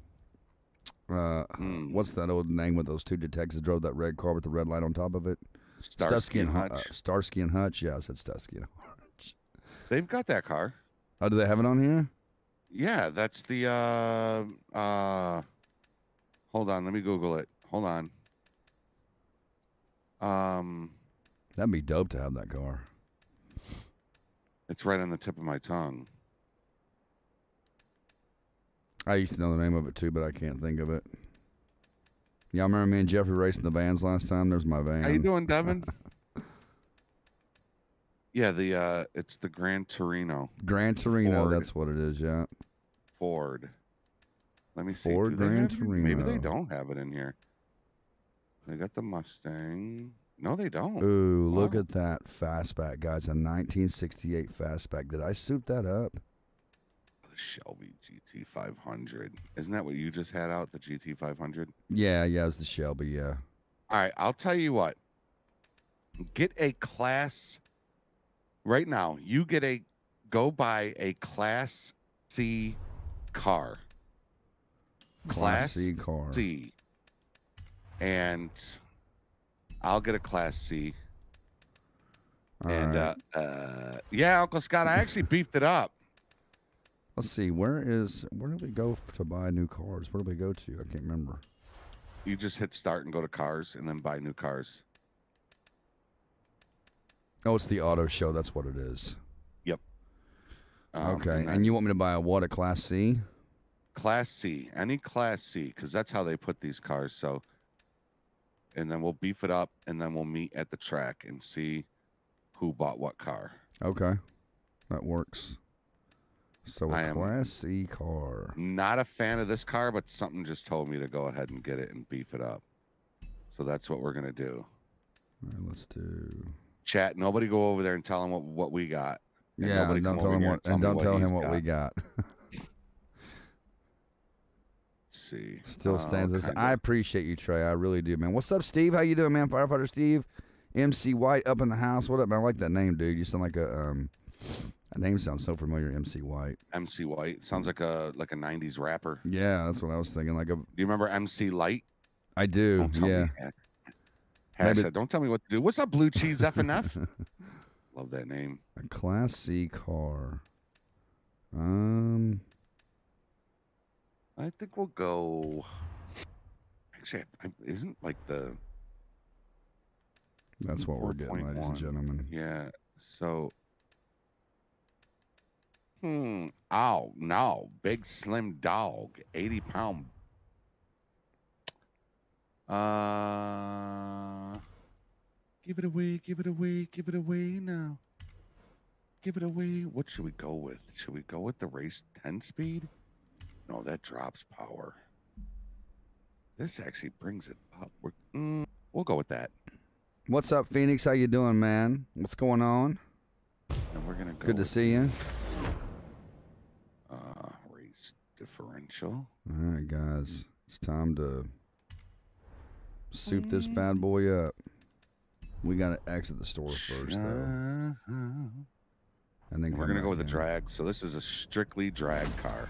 uh, Hmm. what's that old name with those two detectives drove that red car with the red light on top of it? Starsky and Hutch. Uh, Starsky and Hutch. Yeah, I said Starsky and Hutch. They've got that car. Oh, do they have it on here? Yeah, that's the uh uh hold on, let me Google it. Hold on. Um That'd be dope to have that car. it's right on the tip of my tongue. I used to know the name of it too, but I can't think of it. Y'all remember me and Jeffrey racing the vans last time? There's my van. How you doing, Devin? yeah, the uh it's the Gran Torino Gran Torino, Ford. that's what it is, yeah. Ford. Let me see. Ford do they Gran have? Maybe they don't have it in here. They got the Mustang. No, they don't. Ooh, look at that fastback, guys. A 1968 fastback. Did I suit that up? Shelby GT500. Isn't that what you just had out? The GT500. Yeah, yeah, it was the Shelby, yeah. All right, I'll tell you what. Get a class right now. You get a go buy a class C car. Class C car. C. And I'll get a class C. All and right. uh, uh yeah, Uncle Scott, I actually beefed it up. Let's see. Where is where do we go to buy new cars? Where do we go to? I can't remember. You just hit start and go to cars and then buy new cars. Oh, it's the auto show. That's what it is. Um, okay. and And, you want me to buy a what? A Class C? Class C, any Class C, because that's how they put these cars. So, and then we'll beef it up, and then we'll meet at the track and see who bought what car. Okay, that works. So a I Class C car. Not a fan of this car, but something just told me to go ahead and get it and beef it up. So that's what we're gonna do. All right, let's do. Chat. Nobody go over there and tell him what what we got. And yeah, and don't tell him what and tell and don't tell him what we got. Let's see. Still Uh, stands. Kinda- I appreciate you, Trey. I really do, man. What's up, Steve? How you doing, man? Firefighter Steve, MC White up in the house. What up, man? I like that name, dude. You sound like a um. That name sounds so familiar, MC White. MC White sounds like a like a '90s rapper. Yeah, that's what I was thinking. Like a, Do you remember MC Lyte? I do. Don't tell Yeah. Hash Maybe- said, don't tell me what to do. What's up, Blue Cheese F and F? Love that name. A Class C car. Um, I think we'll go. Actually, I, I- isn't like the that's what we're getting, ladies and gentlemen. yeah. So. Hmm. Oh no! Big slim dog, eighty pound. Uh. Give it away! Give it away! Give it away now! Give it away! What should we go with? Should we go with the race ten speed? No, that drops power. This actually brings it up. We're, mm, we'll go with that. What's up, Phoenix? How you doing, man? What's going on? And we're gonna go. Good to see you. Differential. All right, guys, it's time to soup this bad boy up. We got to exit the store first, though, Uh-huh. and then we're gonna go back with the drag. So this is a strictly drag car.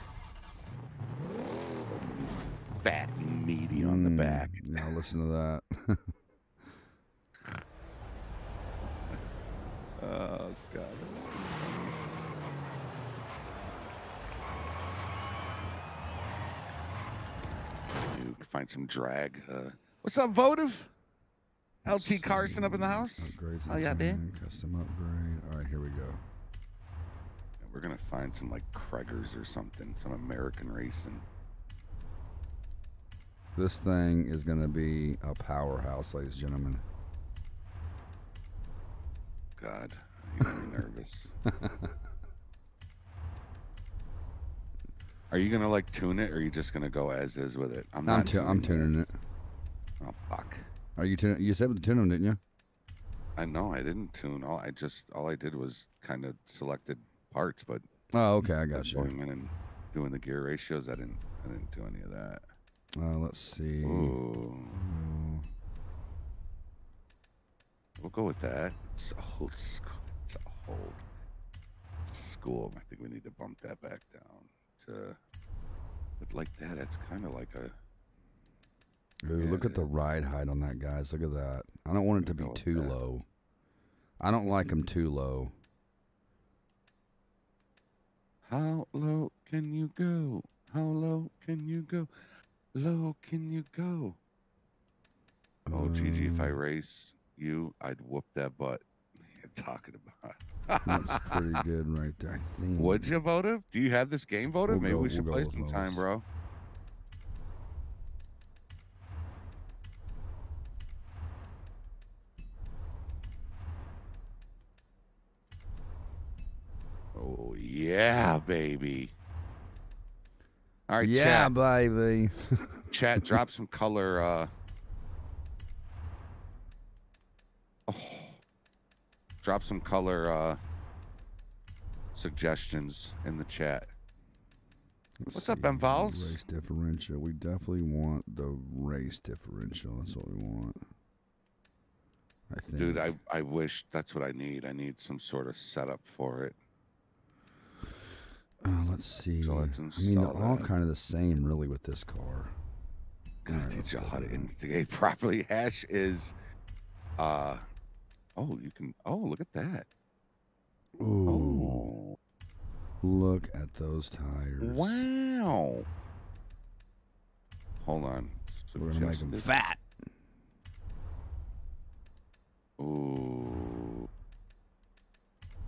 Fat and meaty on the Mm, back. Now listen to that. Oh god. You can find some drag. Uh, what's up, Votive? LT Carson up in the house. Upgrades Oh, yeah, and dude. Custom upgrade. All right, here we go. We're gonna find some like Cragars or something, some American racing. This thing is going to be a powerhouse, ladies and gentlemen. God, you make me nervous. Are you gonna like tune it, or are you just gonna go as is with it? I'm, not tu- I'm tuning it. Oh fuck! Are you tuning? You said to tune them, didn't you? I know I didn't tune. All I just all I did was kind of selected parts, but Oh, okay, I got you. going in and doing the gear ratios, I didn't. I didn't do any of that. Uh, let's see. Ooh. we'll go with that. It's old school. It's old school. I think we need to bump that back down to. But like that, it's kind of like a. Ooh, Yeah, look at the ride height on that, guys. Look at that. I don't want it to be too that. low. I don't like them too low. How low can you go? How low can you go? Low can you go? Oh, GG, if I Um, race you, I'd whoop that butt. You're talking about. That's pretty good right there. Would you, vote Votive? Do you have this game, voted? We'll Maybe go- we should we'll play some time, bro. Oh yeah, baby. All right, yeah, chat. baby. Chat, drop some color. Uh, drop some color uh, suggestions in the chat. Let's What's up, see. Ben Valls? Race differential. We definitely want the race differential. That's what we want. I think. Dude, I, I wish that's what I need. I need some sort of setup for it. Uh, let's see. So let's I mean, they're install all kind of the same, really, with this car. Gotta teach you how to instigate properly. Hash is, uh, oh, you can. Oh, look at that. Ooh, Oh, look at those tires. wow. Hold on. We're gonna make them fat. Ooh.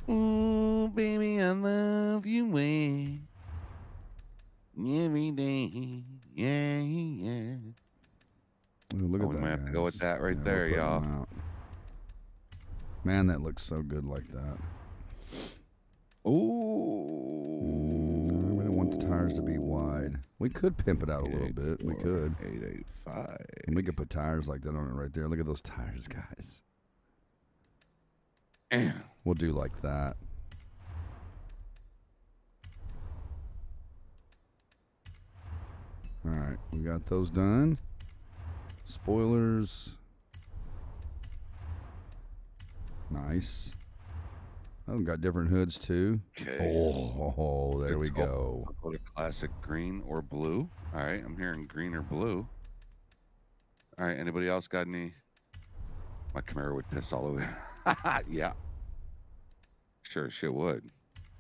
Ooh, baby, I love you way. Every day. Yeah, yeah. Ooh, look Oh, at we that. might have to go with that right we'll there, y'all. Man, that looks so good like that. Ooh. Mm, we don't want the tires to be wide. We could pimp it out a little bit. We could. Eight eight five. And we could put tires like that on it right there. Look at those tires, guys. We'll do like that. All right, we got those done. Spoilers. Nice. Oh, we got different hoods too. Okay. Oh, there we Let's go. go. I'll to classic green or blue. All right, I'm hearing green or blue. All right, anybody else got any? My Camaro would piss all over. yeah. Sure, shit would.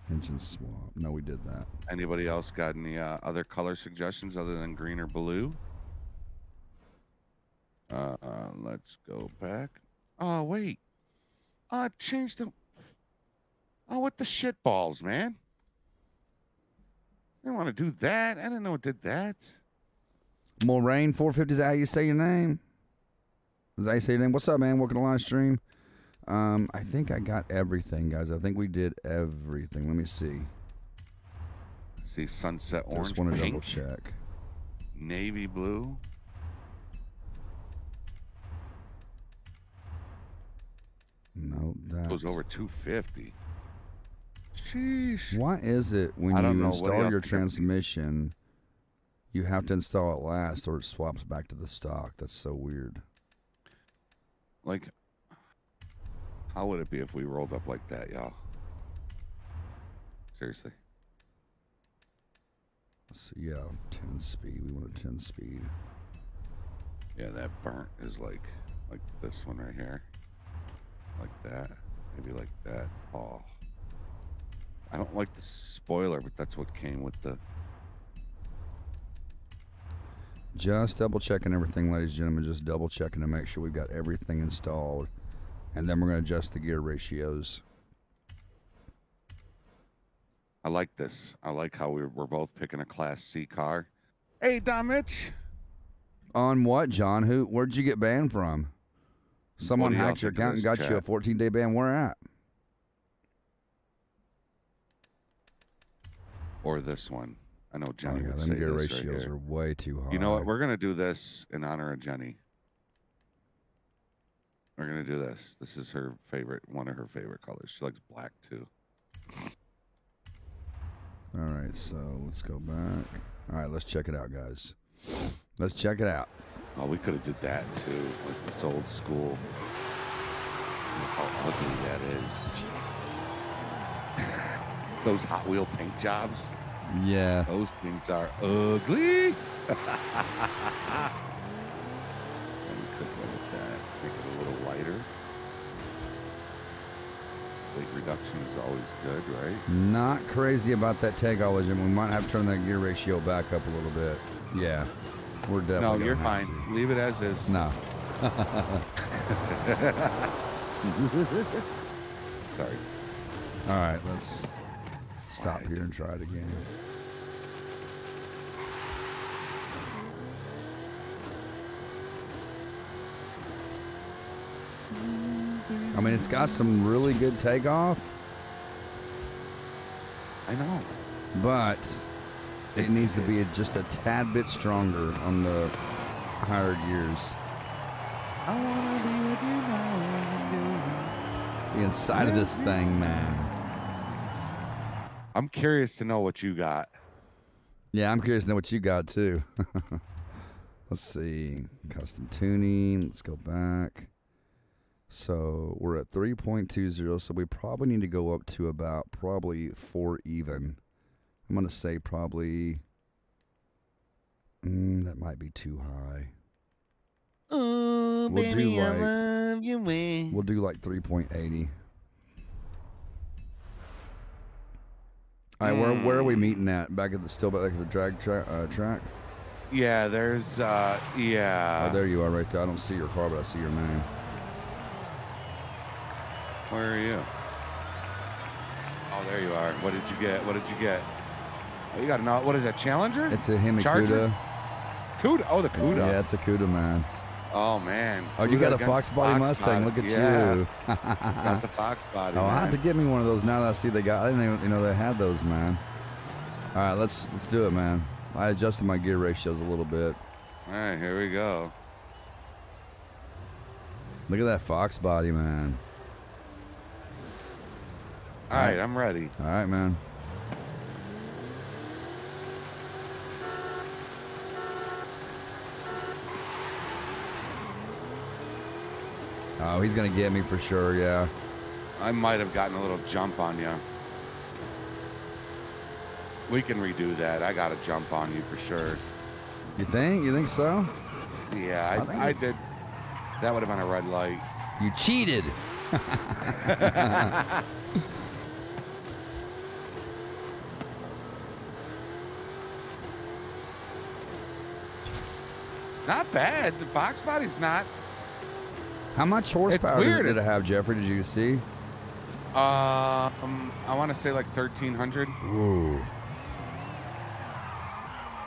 Engine swap. No, we did that. Anybody else got any uh, other color suggestions other than green or blue? Uh, let's go back. Oh wait, uh, change the. Oh, what the shit balls, man! I didn't want to do that. I didn't know it did that. Moraine 450 is how you say your name? Is that how you say your name? What's up, man? Welcome to live stream. Um, I think I got everything, guys. I think we did everything. Let me see. See, sunset orange, Just want to double check. navy blue. That Goes over 250. Sheesh. Why is it when you know. Install your think of these? transmission, you have to install it last, or it swaps back to the stock? That's so weird. Like, how would it be if we rolled up like that, y'all? Seriously. So yeah, 10 speed. We want a 10 speed. Yeah, that burnt is like like this one right here. Like that. Maybe like that. Oh. I don't like the spoiler, but that's what came with the Just double checking everything, ladies and gentlemen. Just double checking to make sure we've got everything installed. And then we're going to adjust the gear ratios. I like this. I like how we're, we're both picking a class C car. Hey Domich! On what, John? Who? Where'd you get banned from? Someone hacked your account and got you a 14 day ban. Where at? Or this one. I know Oh, Jenny yeah, would say this right ratios here. are way too high. You know what? We're gonna do this in honor of Jenny. We're gonna do this. This is her favorite, one of her favorite colors. She likes black too. All right, so let's go back. All right, let's check it out, guys. Let's check it out. Oh, we could have did that too, like this old school. Look how ugly that is. Those Hot Wheel paint jobs. Yeah. Those things are ugly. and we could go with that. Make it a little lighter. Weight reduction is always good, right? Not crazy about that takeoff legend. We might have to turn that gear ratio back up a little bit. Yeah. We're definitely. no, you're fine. to. Leave it as is. No. Sorry. All right, let's stop here and try it again. I mean, it's got some really good takeoff, I know. but it needs to be just a tad bit stronger on the higher gears. I wanna be with you now. The inside of this thing, man. I'm curious to know what you got. Yeah, I'm curious to know what you got too. Let's see. Custom tuning. Let's go back. So we're at 3.20, so we probably need to go up to about probably four even. I'm going to say probably. Mm, that might be too high. Oh, We'll do baby, I like- love you. way. We'll do like 3.80. All right, where, where are we Mm. meeting at? Back at the still back at the drag tra- uh, track. Yeah, there's uh yeah. oh, there you are, right there. I don't see your car, but I see your name. Where are you? Oh, there you are. What did you get? What did you get? Oh, you got an uh, what is that? Challenger? It's a Hemi Charger? Cuda. Cuda. Oh, the Cuda. Yeah, it's a Cuda, man. Oh man. Oh, you got a Fox body Fox Mustang. body. Look at Yeah, you. Got the Fox body. oh, I have to get me one of those now that I see they got. I didn't even you know they had those, man. All right, let's let's do it, man. I adjusted my gear ratios a little bit. All right, here we go. Look at that Fox body, man. All right, I'm ready. All right, man. Oh, he's gonna get me for sure. Yeah. I might have gotten a little jump on you. We can redo that. I got a jump on you for sure. You think? You think so? Yeah, I think I, I did. That would have been a red light. You cheated. Not bad. The Fox body's not. How much horsepower did- did it have, Geoffrey? Did you see? Um, I want to say like 1300. Ooh.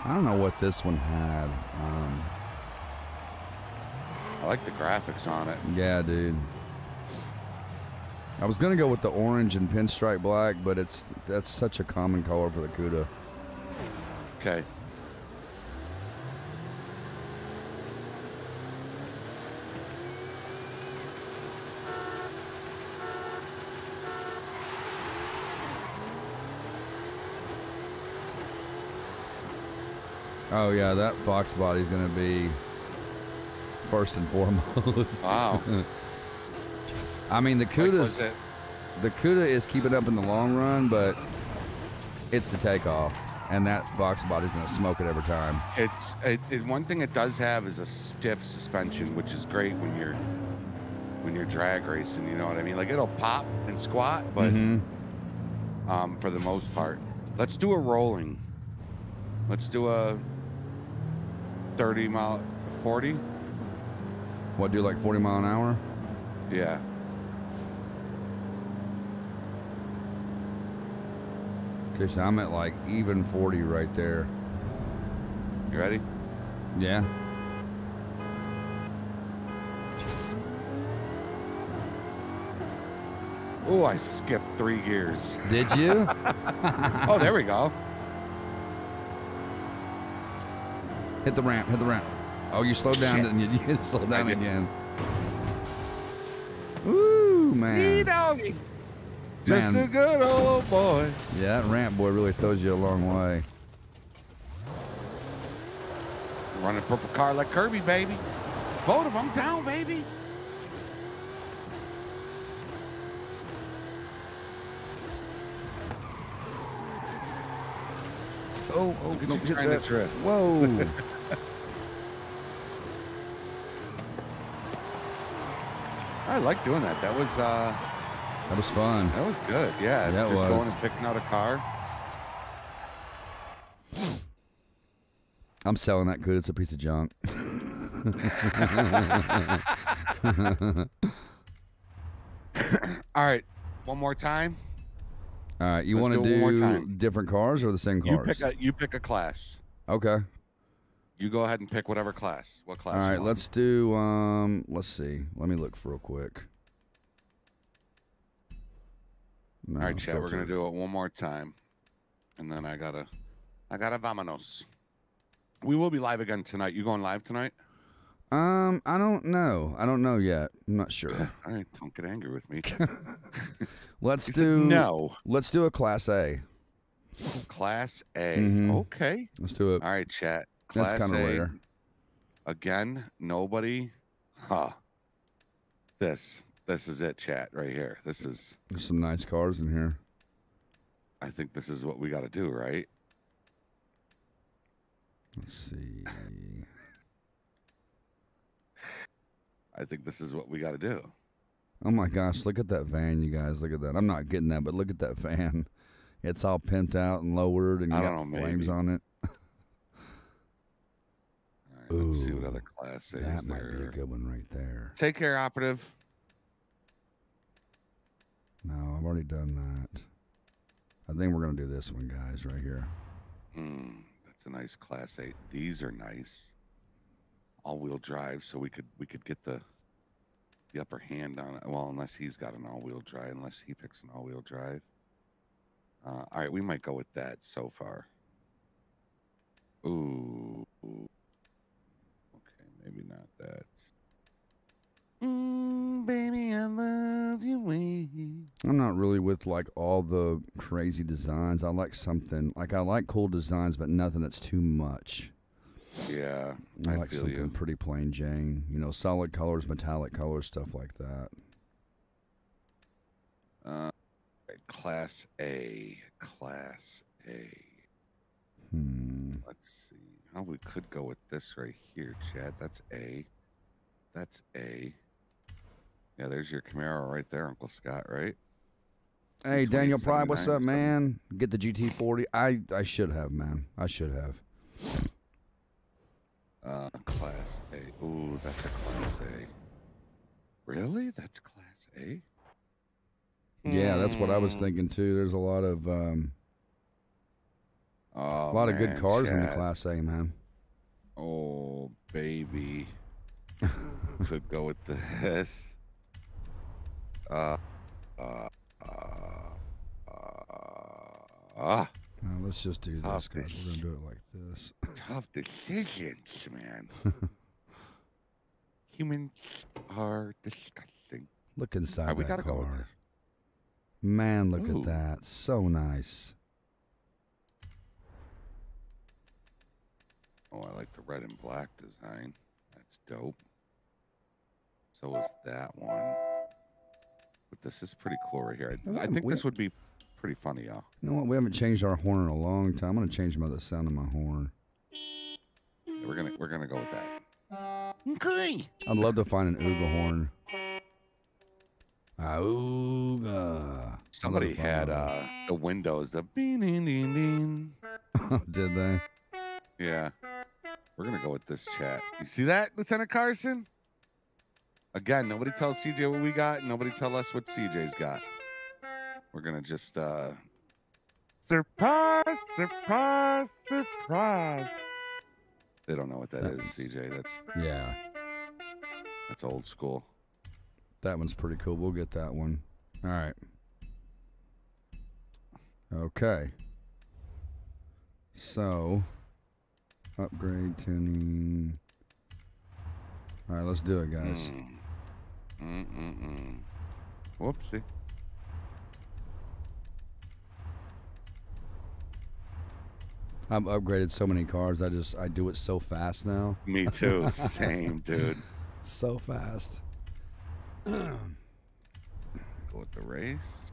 I don't know what this one had. Um, I like the graphics on it. yeah, dude. I was gonna go with the orange and pinstripe black, but it's that's such a common color for the Cuda. Okay. Oh yeah, that Fox body's gonna be first and foremost. Wow. I mean, the Like, Cuda's was the Cuda is keeping up in the long run, but it's the takeoff, and that Fox body's gonna smoke it every time. It's it, it, one thing it does have is a stiff suspension, which is great when you're when you're drag racing. You know what I mean? Like it'll pop and squat, but Mhm. um, for the most part, let's do a rolling. Let's do a 30 mile, 40. what do like 40 mile an hour? Yeah. Okay, so I'm at like even 40 right there. You ready? Yeah. Oh, I skipped three gears. Did you? Oh, there we go. Hit the ramp. Hit the ramp. Oh, you slowed down Shit. and you, you slowed down again. Ooh, man. doggy. Just a good old boy. Yeah, that ramp boy really throws you a long way. Running purple car like Kirby, baby. Both of them down, baby. Oh, oh, Look at don't you hit trying to that. drift. Whoa. I like doing that. That was uh that was fun. that was good. Yeah. Yeah, just going and picking out a car. I'm selling that good. It's a piece of junk. All right. One more time. All right, you want to do it one more do different cars or the same You cars? pick a you pick a class. okay. You go ahead and pick whatever class. What class? All right, you let's do. Um, let's see. Let me look for real quick. No, All right, chat. We're gonna do it one more time, and then I gotta, I gotta vamonos. We will be live again tonight. You going live tonight? Um, I don't know. I don't know yet. I'm not sure. All right, don't get angry with me. Let's do. no. Let's do a class A. Class A. Mhm. Okay. Let's do it. All right, chat. That's kinda A. rare. Again, nobody. Huh. This. This is it, chat. Right here. This is. There's some nice cars in here. I think this is what we got to do, right? Let's see. I think this is what we got to do. Oh my gosh, look at that van, you guys. Look at that. I'm not getting that, but look at that van. It's all pimped out and lowered and you got know, flames maybe. on it. Right, let's see what other class is That might be a good one right there. Take care, operative. No, I've already done that. I think we're gonna do this one, guys, right here. Hmm, that's a nice class eight. These are nice. All-wheel drive, so we could we could get the the upper hand on it. Well, unless he's got an all-wheel drive, unless he picks an all-wheel drive. Uh, all right, we might go with that so far. Ooh. Okay, maybe not that. Mm, baby, I love you. I'm not really with like all the crazy designs. I like something like I like cool designs, but nothing that's too much. Yeah, I, I like something you. pretty plain Jane. You know, solid colors, metallic colors, stuff like that. Uh, class A, class A. Hmm. Let's see. How we could go with this right here, Chad. That's A. That's A. Yeah, there's your Camaro right there, Uncle Scott. Right? Hey, Daniel Pride, what's up, man? Get the GT40. I I should have, man. I should have. Uh, class A. Ooh, that's a class A. Really? That's class A. Yeah, that's what I was Hmm. thinking too. There's a lot of um, Oh, a lot of good man, cars in the Class A, man. Oh, baby. Could go with this. Uh, uh, uh, uh, Now, let's just do this, Tough guys. We're gonna do it like this. tough decisions, man. Humans are disgusting. Look inside right, we that gotta go with car. this. Man, look Ooh. at that. So nice. Oh, I like the red and black design. That's dope. So is that one. But this is pretty cool right here. I, I think this would be pretty funny, y'all. You know what? We haven't changed our horn in a long time. I'm gonna change my the sound of my horn. We're gonna we're gonna go with that. Okay. I'd love to find an Ooga horn. Ah, Ooga. Somebody had uh the windows, the bean ding ding ding. Did they? Yeah. We're gonna go with this chat. You see that, Lieutenant Carson? Again, nobody tells CJ what we got. Nobody tell us what CJ's got. We're gonna just uh surprise, surprise, surprise. They don't know what that That is, was- CJ. That's Yeah. that's old school. That one's pretty cool. We'll get that one. All right. Okay. So, upgrade tuning. All right, let's do it, guys. Mm. Mm-mm-mm. Whoopsie. I've upgraded so many cars. I just I do it so fast now. Me too. Same, dude. So fast. Go with the race.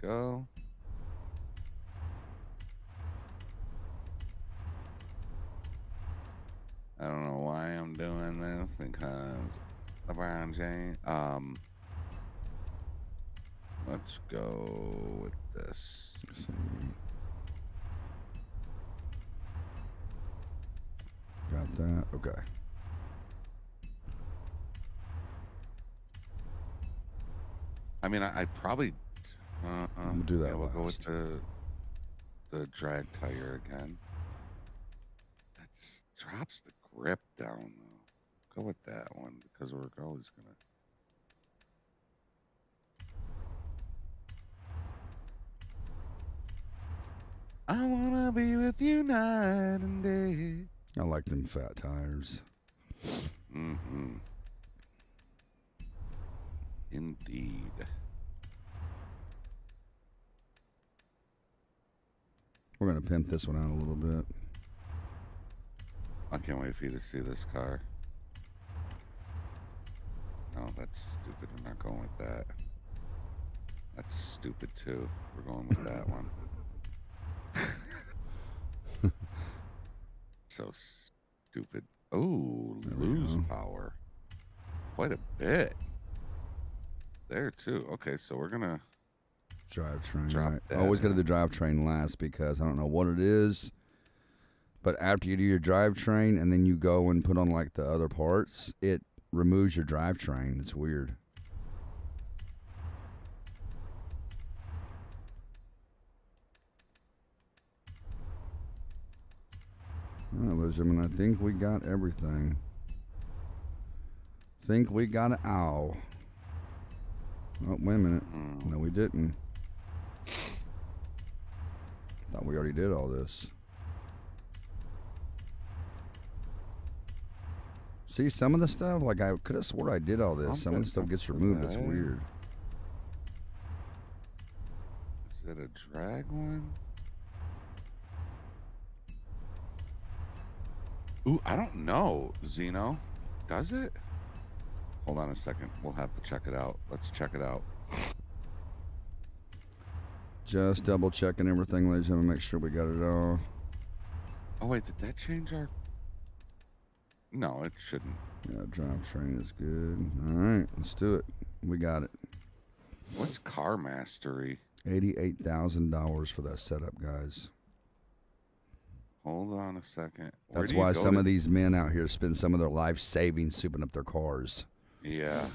Go. I don't know why I'm doing this because LeBron James. Um, let's go with this. Let's see. Got that. Okay. I mean, I, I probably. Uh, uh, We'll do that Yeah, we'll go with the the drag tire again. That drops the grip down though. Go with that one because we're always gonna. I wanna be with you night and day. I like them fat tires. Mm-hmm. Indeed. We're gonna pimp this one out a little bit. I can't wait for you to see this car. No, that's stupid. We're not going with that. That's stupid too. We're going with that one. so stupid. Oh, lose power. Quite a bit. There too. Okay, so we're gonna Drivetrain. Drop right. Always got to in. do drivetrain last because I don't know what it is. But after you do your drivetrain and then you go and put on like the other parts, it removes your drivetrain. It's weird. Well, Benjamin, I think we got everything. Think we got an owl. Oh, wait a minute. mm, No, we didn't. Thought we already did all this. See, some of the stuff, like I could have swore I did all this. I'm some of the stuff gets removed. That's weird. Is it a drag one? Ooh, I don't know, Zeno. Does it? Hold on a second. We'll have to check it out. Let's check it out. Just double checking everything, ladies and gentlemen. Make sure we got it all. Oh wait, did that change our? No, it shouldn't. Yeah, drivetrain is good. All right, let's do it. We got it. What's car mastery? Eighty-eight thousand dollars for that setup, guys. Hold on a second. Where That's why some to- of these men out here spend some of their life savings souping up their cars. Yeah.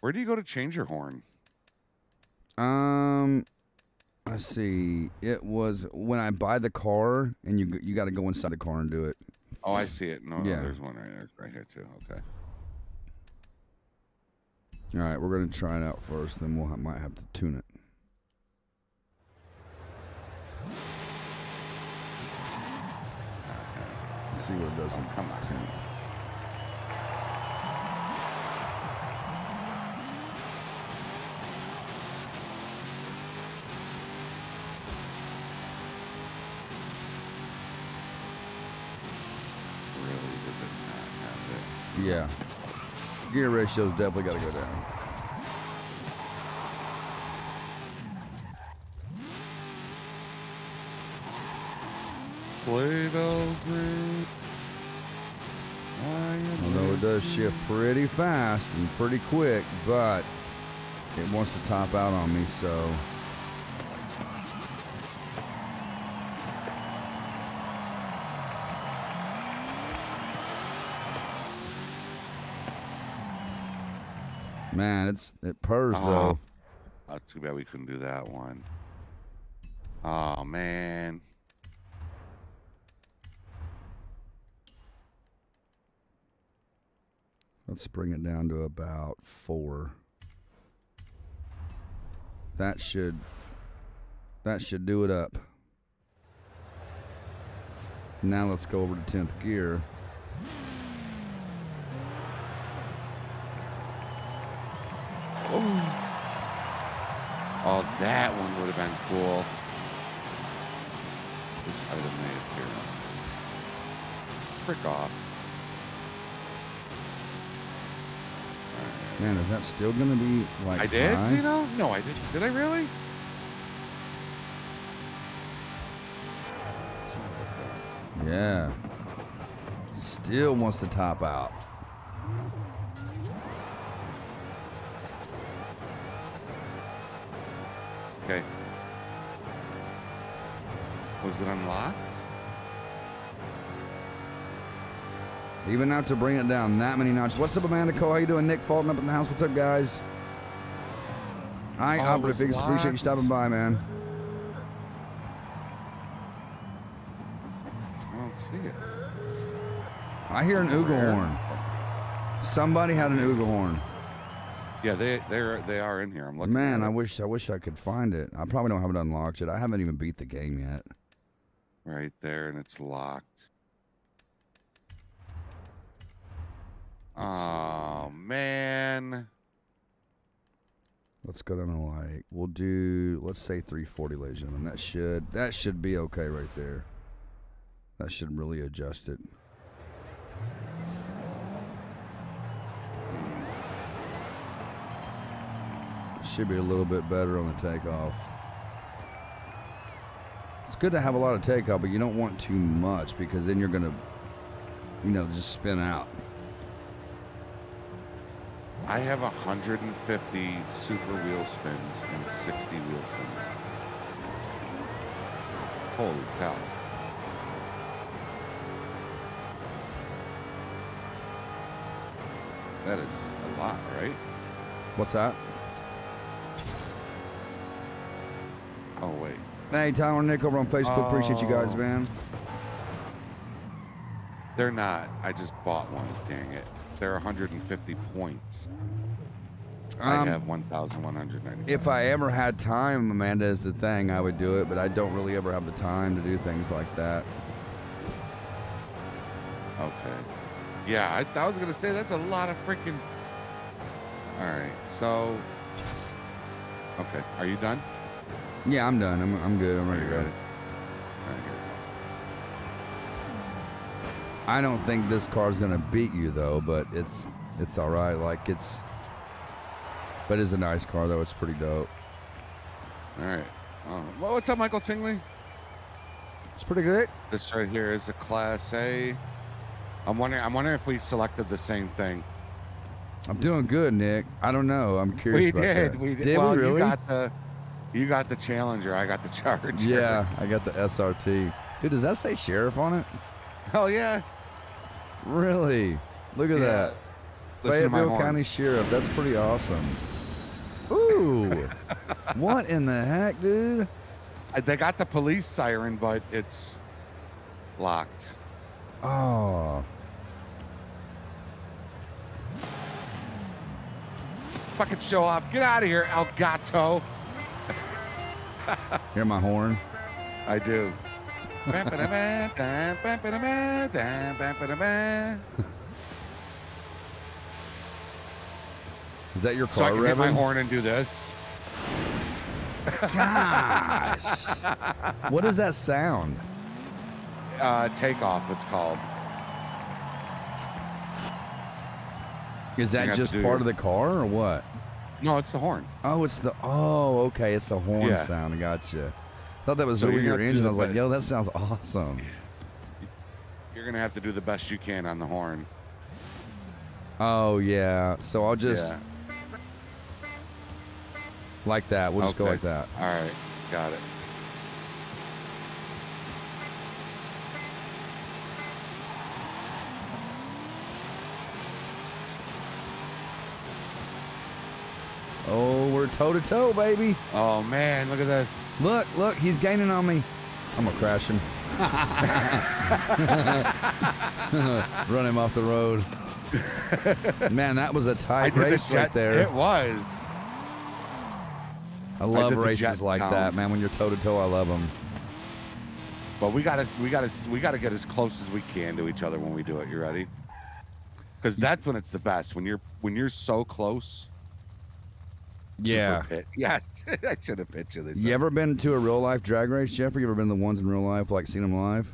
Where do you go to change your horn? Um, let's see. It was when I buy the car, and you you got to go inside the car and do it. Oh, I see it. No, Yeah. no, there's one right there, right here too. Okay. All right, we're gonna try it out first, then we'll might have to tune it. Let's see what it does. in come on. tune. Really, does it not have it? Yeah, gear ratio's definitely got to go down. Play-Doh group. Mm-hmm. Although it does shift pretty fast and pretty quick, but it wants to top out on me, so man, it's it purrs Oh. though. Oh, too bad we couldn't do that one. Oh man. Let's bring it down to about four. That should that should do it up. Now let's go over to tenth gear. Oh, oh, that one would have been cool. Which item may appear. Frick off. Man, is that still gonna be like I did, high? Zeno? No, I did. Did I really? Son of a gun. Yeah. Still wants to top out. Okay. Was it unlocked? Even out to bring it down that many notches. What's up, Amanda Cole? How you doing? Nick Fulton up in the house. What's up, guys? Hi, Operative Figures. Appreciate you stopping by, man. I don't see it. I hear an Ooga horn. Somebody had an Ooga horn. Yeah, they they're they are in here. I'm looking. Man, I wish I wish I could find it. I probably don't have it unlocked yet. I haven't even beat the game yet. right there, and it's locked. Let's see. Oh man. Let's go down to like we'll do let's say 340, ladies and gentlemen. That should that should be okay right there. That should really adjust it. Should be a little bit better on the takeoff. It's good to have a lot of takeoff, but you don't want too much because then you're gonna, you know, just spin out. I have 150 super wheel spins and 60 wheel spins. Holy cow. That is a lot, right? What's that? Oh, wait. Hey, Tyler and Nick over on Facebook. Appreciate you guys, Oh. man. They're not. I just bought one. Dang it. They're 150 points. I Um, have 1,190. If I ever had time, Amanda is the thing, I would do it, but I don't really ever have the time to do things like that. Okay. Yeah, I, I was gonna say that's a lot of freaking. All right, so. Okay, are you done? Yeah, I'm done. I'm, I'm good. I'm ready to go. I don't think this car's gonna beat you though, but it's it's all right. Like it's, but it's a nice car though. It's pretty dope. All right. Oh, well, what's up, Michael Tingley? It's pretty great. This right here is a Class A. I'm wondering. I'm wondering if we selected the same thing. I'm doing good, Nick. I don't know. I'm curious. We about did. that. We did. Did well, we really? You got the. You got the Challenger. I got the Charger. yeah, I got the SRT. Dude, does that say sheriff on it? Hell yeah. Really? Look at Yeah. that. Listen Fayetteville. County Sheriff. That's pretty awesome. Ooh. what in the heck, dude? Uh, They got the police siren, but it's locked. Oh. Fucking show off. Get out of here, El Gato. Hear my horn? I do. Is that your car? so I can hit my horn and do this. Gosh. what is that sound? Uh, takeoff, it's called. Is that just part of the car or what? No, it's the horn. Oh, it's the oh, okay, it's a horn Yeah. sound. I gotcha. Thought that was So your engine. I was like, yo, that sounds awesome. You're gonna have to do the best you can on the horn. Oh yeah. So I'll just yeah. like that. We'll just go like that. All right. Got it. Oh, we're toe to toe, baby. Oh man, look at this. Look, look, he's gaining on me. I'm gonna crash him. Run him off the road. Man, that was a tight the race jet. right there. It was. I love the races like that, man. When you're toe to toe, I love them. But we gotta, we gotta, we gotta get as close as we can to each other when we do it. You ready? Because that's when it's the best. When you're, when you're so close. Super Yeah. I should have pitched you this. You ever been to a real life drag race, Geoffrey? You ever been to the ones in real life, like seen them live?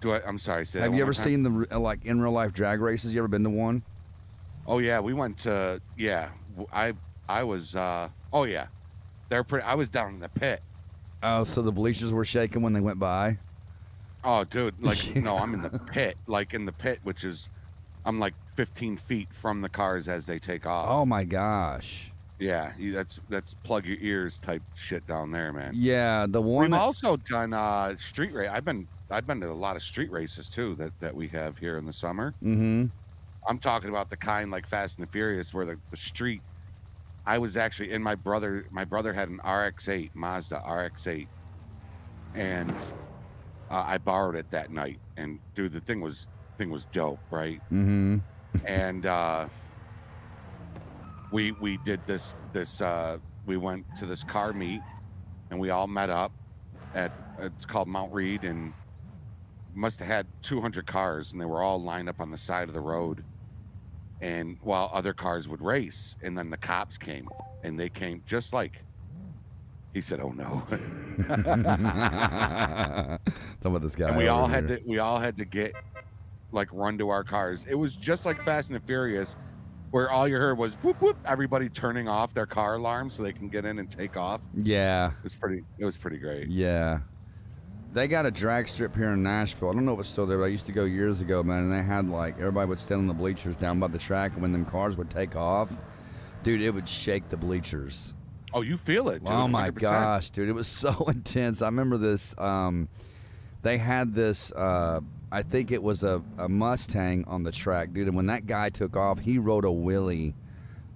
Do I? I'm sorry. Say Have you ever seen the like in real life drag races? You ever been to one? Oh yeah, we went to yeah. I I was uh oh yeah, they're pretty. I was down in the pit. Oh, so the bleachers were shaking when they went by. Oh dude, like no, I'm in the pit, like in the pit, which is I'm like 15 feet from the cars as they take off. Oh my gosh. Yeah, that's that's plug your ears type shit down there, man. Yeah, the one. We've that- also done uh street race. I've been I've been to a lot of street races too that that we have here in the summer. mm-hmm. I'm talking about the kind like Fast and the Furious where the, the street I was actually in my brother my brother had an RX8 Mazda RX8 and uh, I borrowed it that night and dude the thing was thing was dope right Mm-hmm. and uh we we did this this uh we went to this car meet and we all met up at it's called Mount Reed and must have had 200 cars and they were all lined up on the side of the road and while other cars would race and then the cops came and they came just like he said oh no Talking about this guy. and we all over had to we all had to get like run to our cars it was just like fast and the furious where all you heard was whoop whoop everybody turning off their car alarms so they can get in and take off Yeah, it was pretty it was pretty great yeah. They got a drag strip here in Nashville. I don't know if it's still there, but I used to go years ago, man. And they had like everybody would stand on the bleachers down by the track, and when them cars would take off, dude, it would shake the bleachers. oh you feel it dude, oh my 100%. gosh, dude, it was so intense. I remember this. Um, they had this. Uh, I think it was a, a Mustang on the track, dude. And when that guy took off, he rode a wheelie,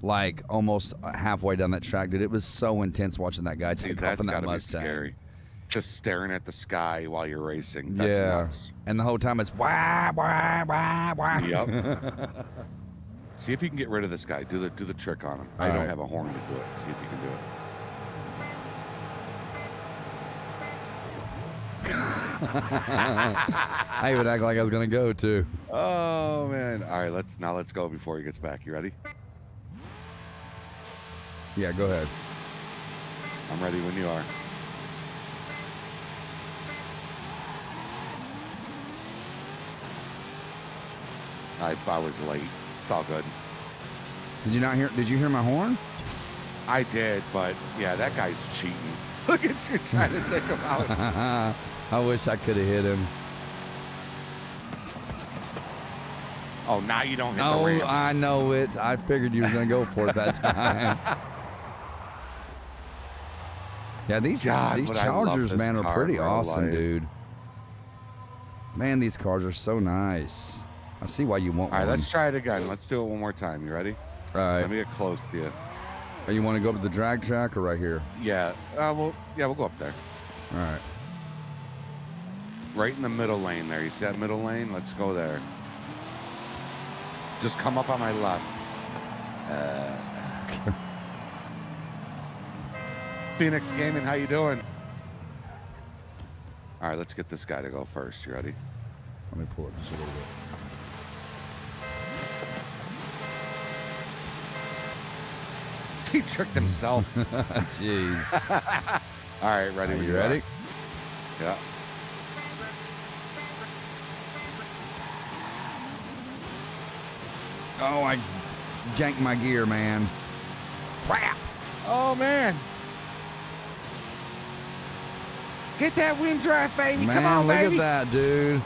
like almost halfway down that track, dude. It was so intense watching that guy take off that's in that gotta be scary just staring at the sky while you're racing that's yeah, nuts. and the whole time it's wah wah wah wah. Yep. see if you can get rid of this guy do the do the trick on him i All don't right. have a horn to do it see if you can do it I even act like I was gonna go too. Oh man! All right, let's now let's go before he gets back. You ready? Yeah, go ahead. I'm ready when you are. I, I was late. It's all good. Did you not hear? Did you hear my horn? I did, but yeah, that guy's cheating. Look at you trying to take him out. I wish I could have hit him. Oh, now you don't hit the Oh, ramp. I know it. I figured you were gonna go for it that time. yeah, these God, these Chargers, man, are pretty awesome, like- dude. Man, these cars are so nice. I see why you want All right, one. let's try it again. Let's do it one more time. You ready? All right. Let me get close to you. Oh, you want to go up to the drag track or right here? Yeah. Uh, well, yeah, we'll go up there. All right. Right in the middle lane there. You see that middle lane? Let's go there. Just come up on my left. Uh, Phoenix Gaming, how you doing? All right, let's get this guy to go first. You ready? Let me pull it just a little bit. He tricked himself. Jeez. All right, ready? Are you are. ready? Yeah. Oh, I janked my gear, man. Crap. Oh, man. Get that wind drive, baby. Man, Come on, look baby. at that, dude.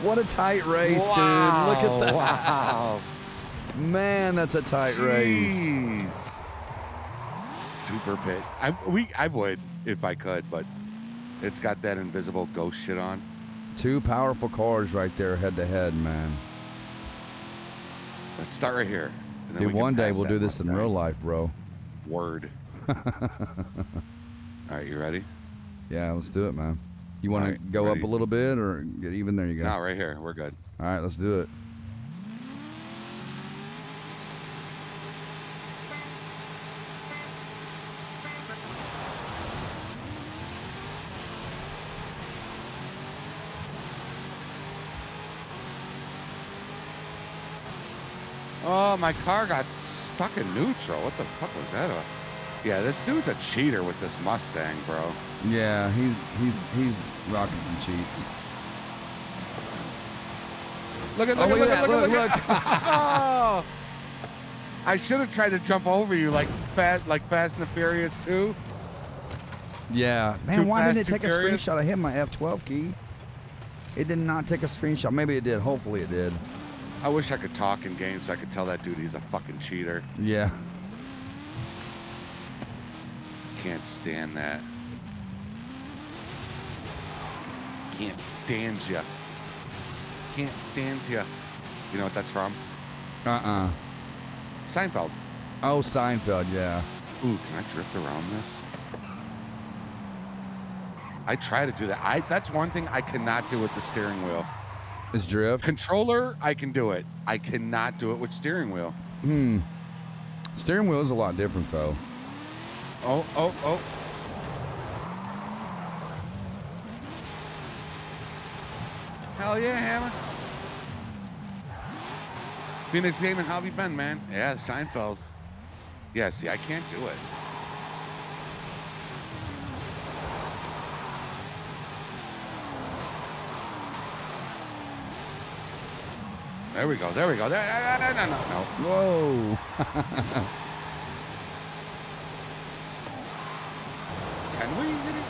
What a tight race, wow. dude. Look at that. Wow. Man, that's a tight race. Super pit. I we I would if I could, but it's got that invisible ghost shit on. Two powerful cars right there head to head, man. Let's start right here. Dude, we one day we'll do this in real life, bro. Word. All right, you ready? Yeah, let's do it, man. You want to go ready. up a little bit or get even? There you go. No, right here. We're good. All right, let's do it. Oh, my car got stuck in neutral. What the fuck was that? A... Yeah, this dude's a cheater with this Mustang, bro. Yeah, he's he's he's rocking some cheats. Look at Oh, look, look at at look, that! at Look, look, look! Oh! I should have tried to jump over you like fast, like Fast and the Furious too. Yeah, man. Too Why fast, didn't it take a furious? screenshot? I hit my F12 key. It did not take a screenshot. Maybe it did. Hopefully it did. I wish I could talk in games so I could tell that dude he's a fucking cheater. Yeah. Can't stand that. Can't stand ya. Can't stand ya. You know what that's from? Uh-uh. Seinfeld. Oh, Seinfeld. Yeah. Ooh, can I drift around this? I try to do that. I that's one thing I cannot do with the steering wheel. Is drift? Controller, I can do it. I cannot do it with steering wheel. Hmm. Steering wheel is a lot different though. Oh, oh, oh. Hell yeah, Hammer. Phoenix Gaming, how have you been, man? Yeah, Seinfeld. Yeah, see, I can't do it. There we go. There we go. There, no, no, no, no. Whoa. Can we get it?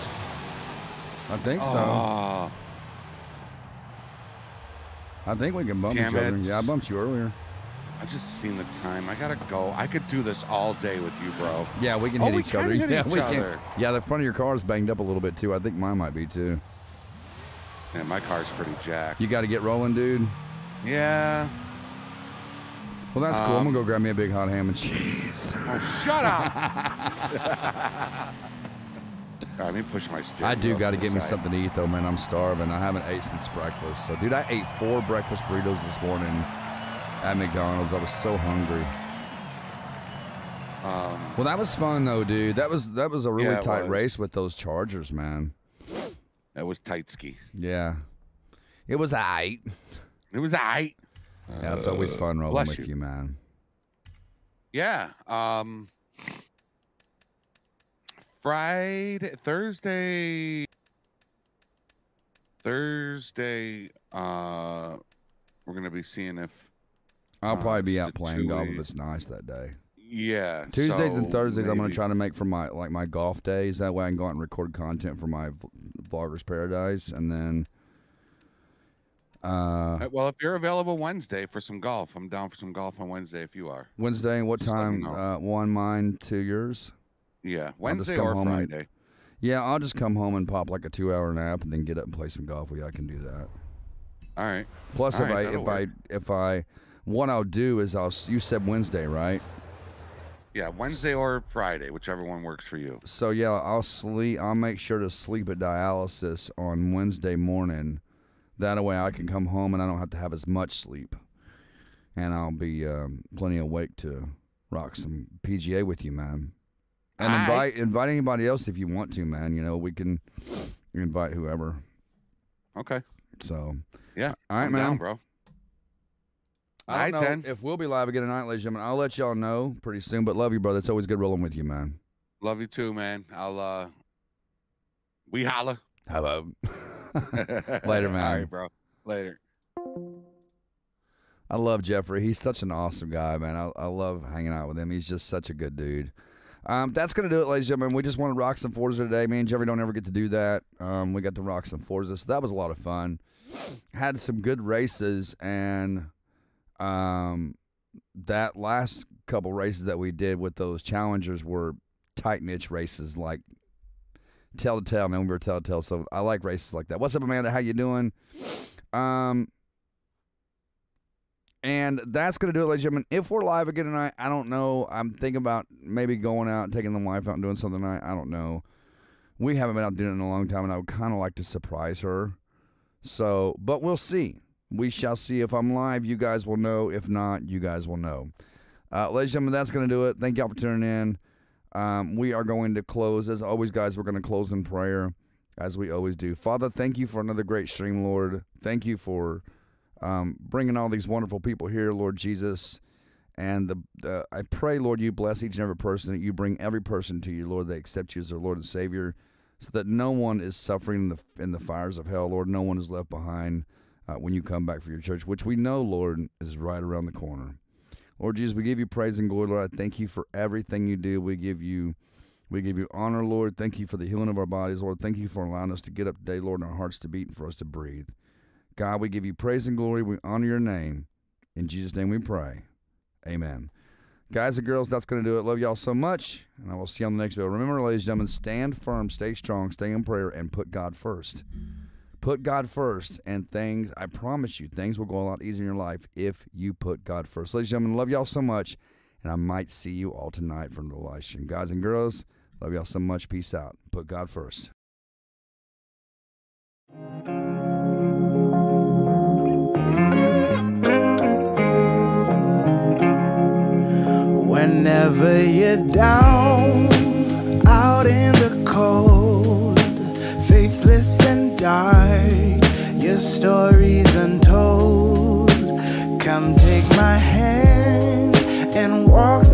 I think so. Oh, I think we can bump Damn each other. it. Yeah, I bumped you earlier. I just seen the time. I gotta go. I could do this all day with you, bro. Yeah, we can Oh, hit we each other. hit yeah, each we other. can. Yeah, the front of your car is banged up a little bit too. I think mine might be too. Man, my car's pretty jacked. You got to get rolling, dude. Yeah. Well, that's cool. I'm Um, gonna go grab me a big hot ham and cheese. Oh, shut up. Let me push my steering I do got to get me something to eat though, man. I'm starving. I haven't ate since breakfast. So, dude, I ate four breakfast burritos this morning at McDonald's. I was so hungry. Um, Well, that was fun though, dude. That was that was a really Yeah, tight was. race with those Chargers, man. That was tight ski. Yeah, it was aight. It was aight. Yeah, it's always fun rolling bless with you. you, man. Yeah. Um, Friday, Thursday, Thursday. Uh, we're gonna be seeing if I'll probably be Uh, out playing golf if it's nice that day. Yeah. Tuesdays and so Thursdays, I'm gonna try to make for my like my golf days. That way, I can go out and record content for my vloggers paradise, and then. Uh, Uh, Well, if you're available Wednesday for some golf, I'm down for some golf on Wednesday if you are. Wednesday, what Just time? Uh, one mine, two yours. Yeah, Wednesday or home and- Friday. Yeah, I'll just come home and pop like a two-hour nap, and then get up and play some golf. you. I can do that. All right. Plus, All if right, I if I if I what I'll do is I'll you said Wednesday, right? Yeah, Wednesday or Friday, whichever one works for you. So yeah, I'll sleep. I'll make sure to sleep at dialysis on Wednesday morning. That way, I can come home and I don't have to have as much sleep, and I'll be um, plenty awake to rock some PGA with you, man. And invite invite anybody else if you want to, man. You know we can invite whoever. Okay. So Yeah. all right, I'm man. down, bro. I don't know then. if we'll be live again tonight, ladies and gentlemen. I'll let y'all know pretty soon. But love you, brother. It's always good rolling with you, man. Love you too, man. I'll uh we holla. Hello. Later, man. right, bro. Later. I love Geoffrey. He's such an awesome guy, man. I, I love hanging out with him. He's just such a good dude. Um, that's gonna do it, ladies and gentlemen. We just want to rock some Forza today. Me and Geoffrey don't ever get to do that. Um, we got to rock some Forza, so that was a lot of fun. Had some good races, and um, that last couple races that we did with those challengers were tight niche races, like tell to tell. Man, we were tell to tell. So I like races like that. What's up, Amanda? How you doing? Um, and that's going to do it, ladies and gentlemen. If we're live again tonight, I don't know. I'm thinking about maybe going out taking the wife out and doing something tonight. I don't know. We haven't been out doing it in a long time, and I would kind of like to surprise her. So, but we'll see. We shall see. If I'm live, you guys will know. If not, you guys will know. Uh, ladies and gentlemen, that's going to do it. Thank y'all for tuning in. Um, we are going to close. As always, guys, we're going to close in prayer, as we always do. Father, thank you for another great stream, Lord. Thank you for um, bringing all these wonderful people here, Lord Jesus. And the, the I pray, Lord, you bless each and every person, that you bring every person to you, Lord, they accept you as their Lord and Savior, so that no one is suffering in the, in the fires of hell, Lord. No one is left behind uh, when you come back for your church, which we know, Lord, is right around the corner. Lord Jesus, we give you praise and glory, Lord. I thank you for everything you do. We give you we give you honor, Lord. Thank you for the healing of our bodies, Lord. Thank you for allowing us to get up today, Lord, and our hearts to beat and for us to breathe. God, we give you praise and glory. We honor your name. In Jesus' name we pray. Amen. Guys and girls, that's going to do it. Love y'all so much, and I will see you on the next video. Remember, ladies and gentlemen, stand firm, stay strong, stay in prayer, and put God first. Put God first, and things, I promise you, things will go a lot easier in your life if you put God first. Ladies and gentlemen, love y'all so much, and I might see you all tonight from the live stream. Guys and girls, love y'all so much. Peace out. Put God first. Whenever you're down, out in the cold, dark, your story's untold. Come take my hand and walk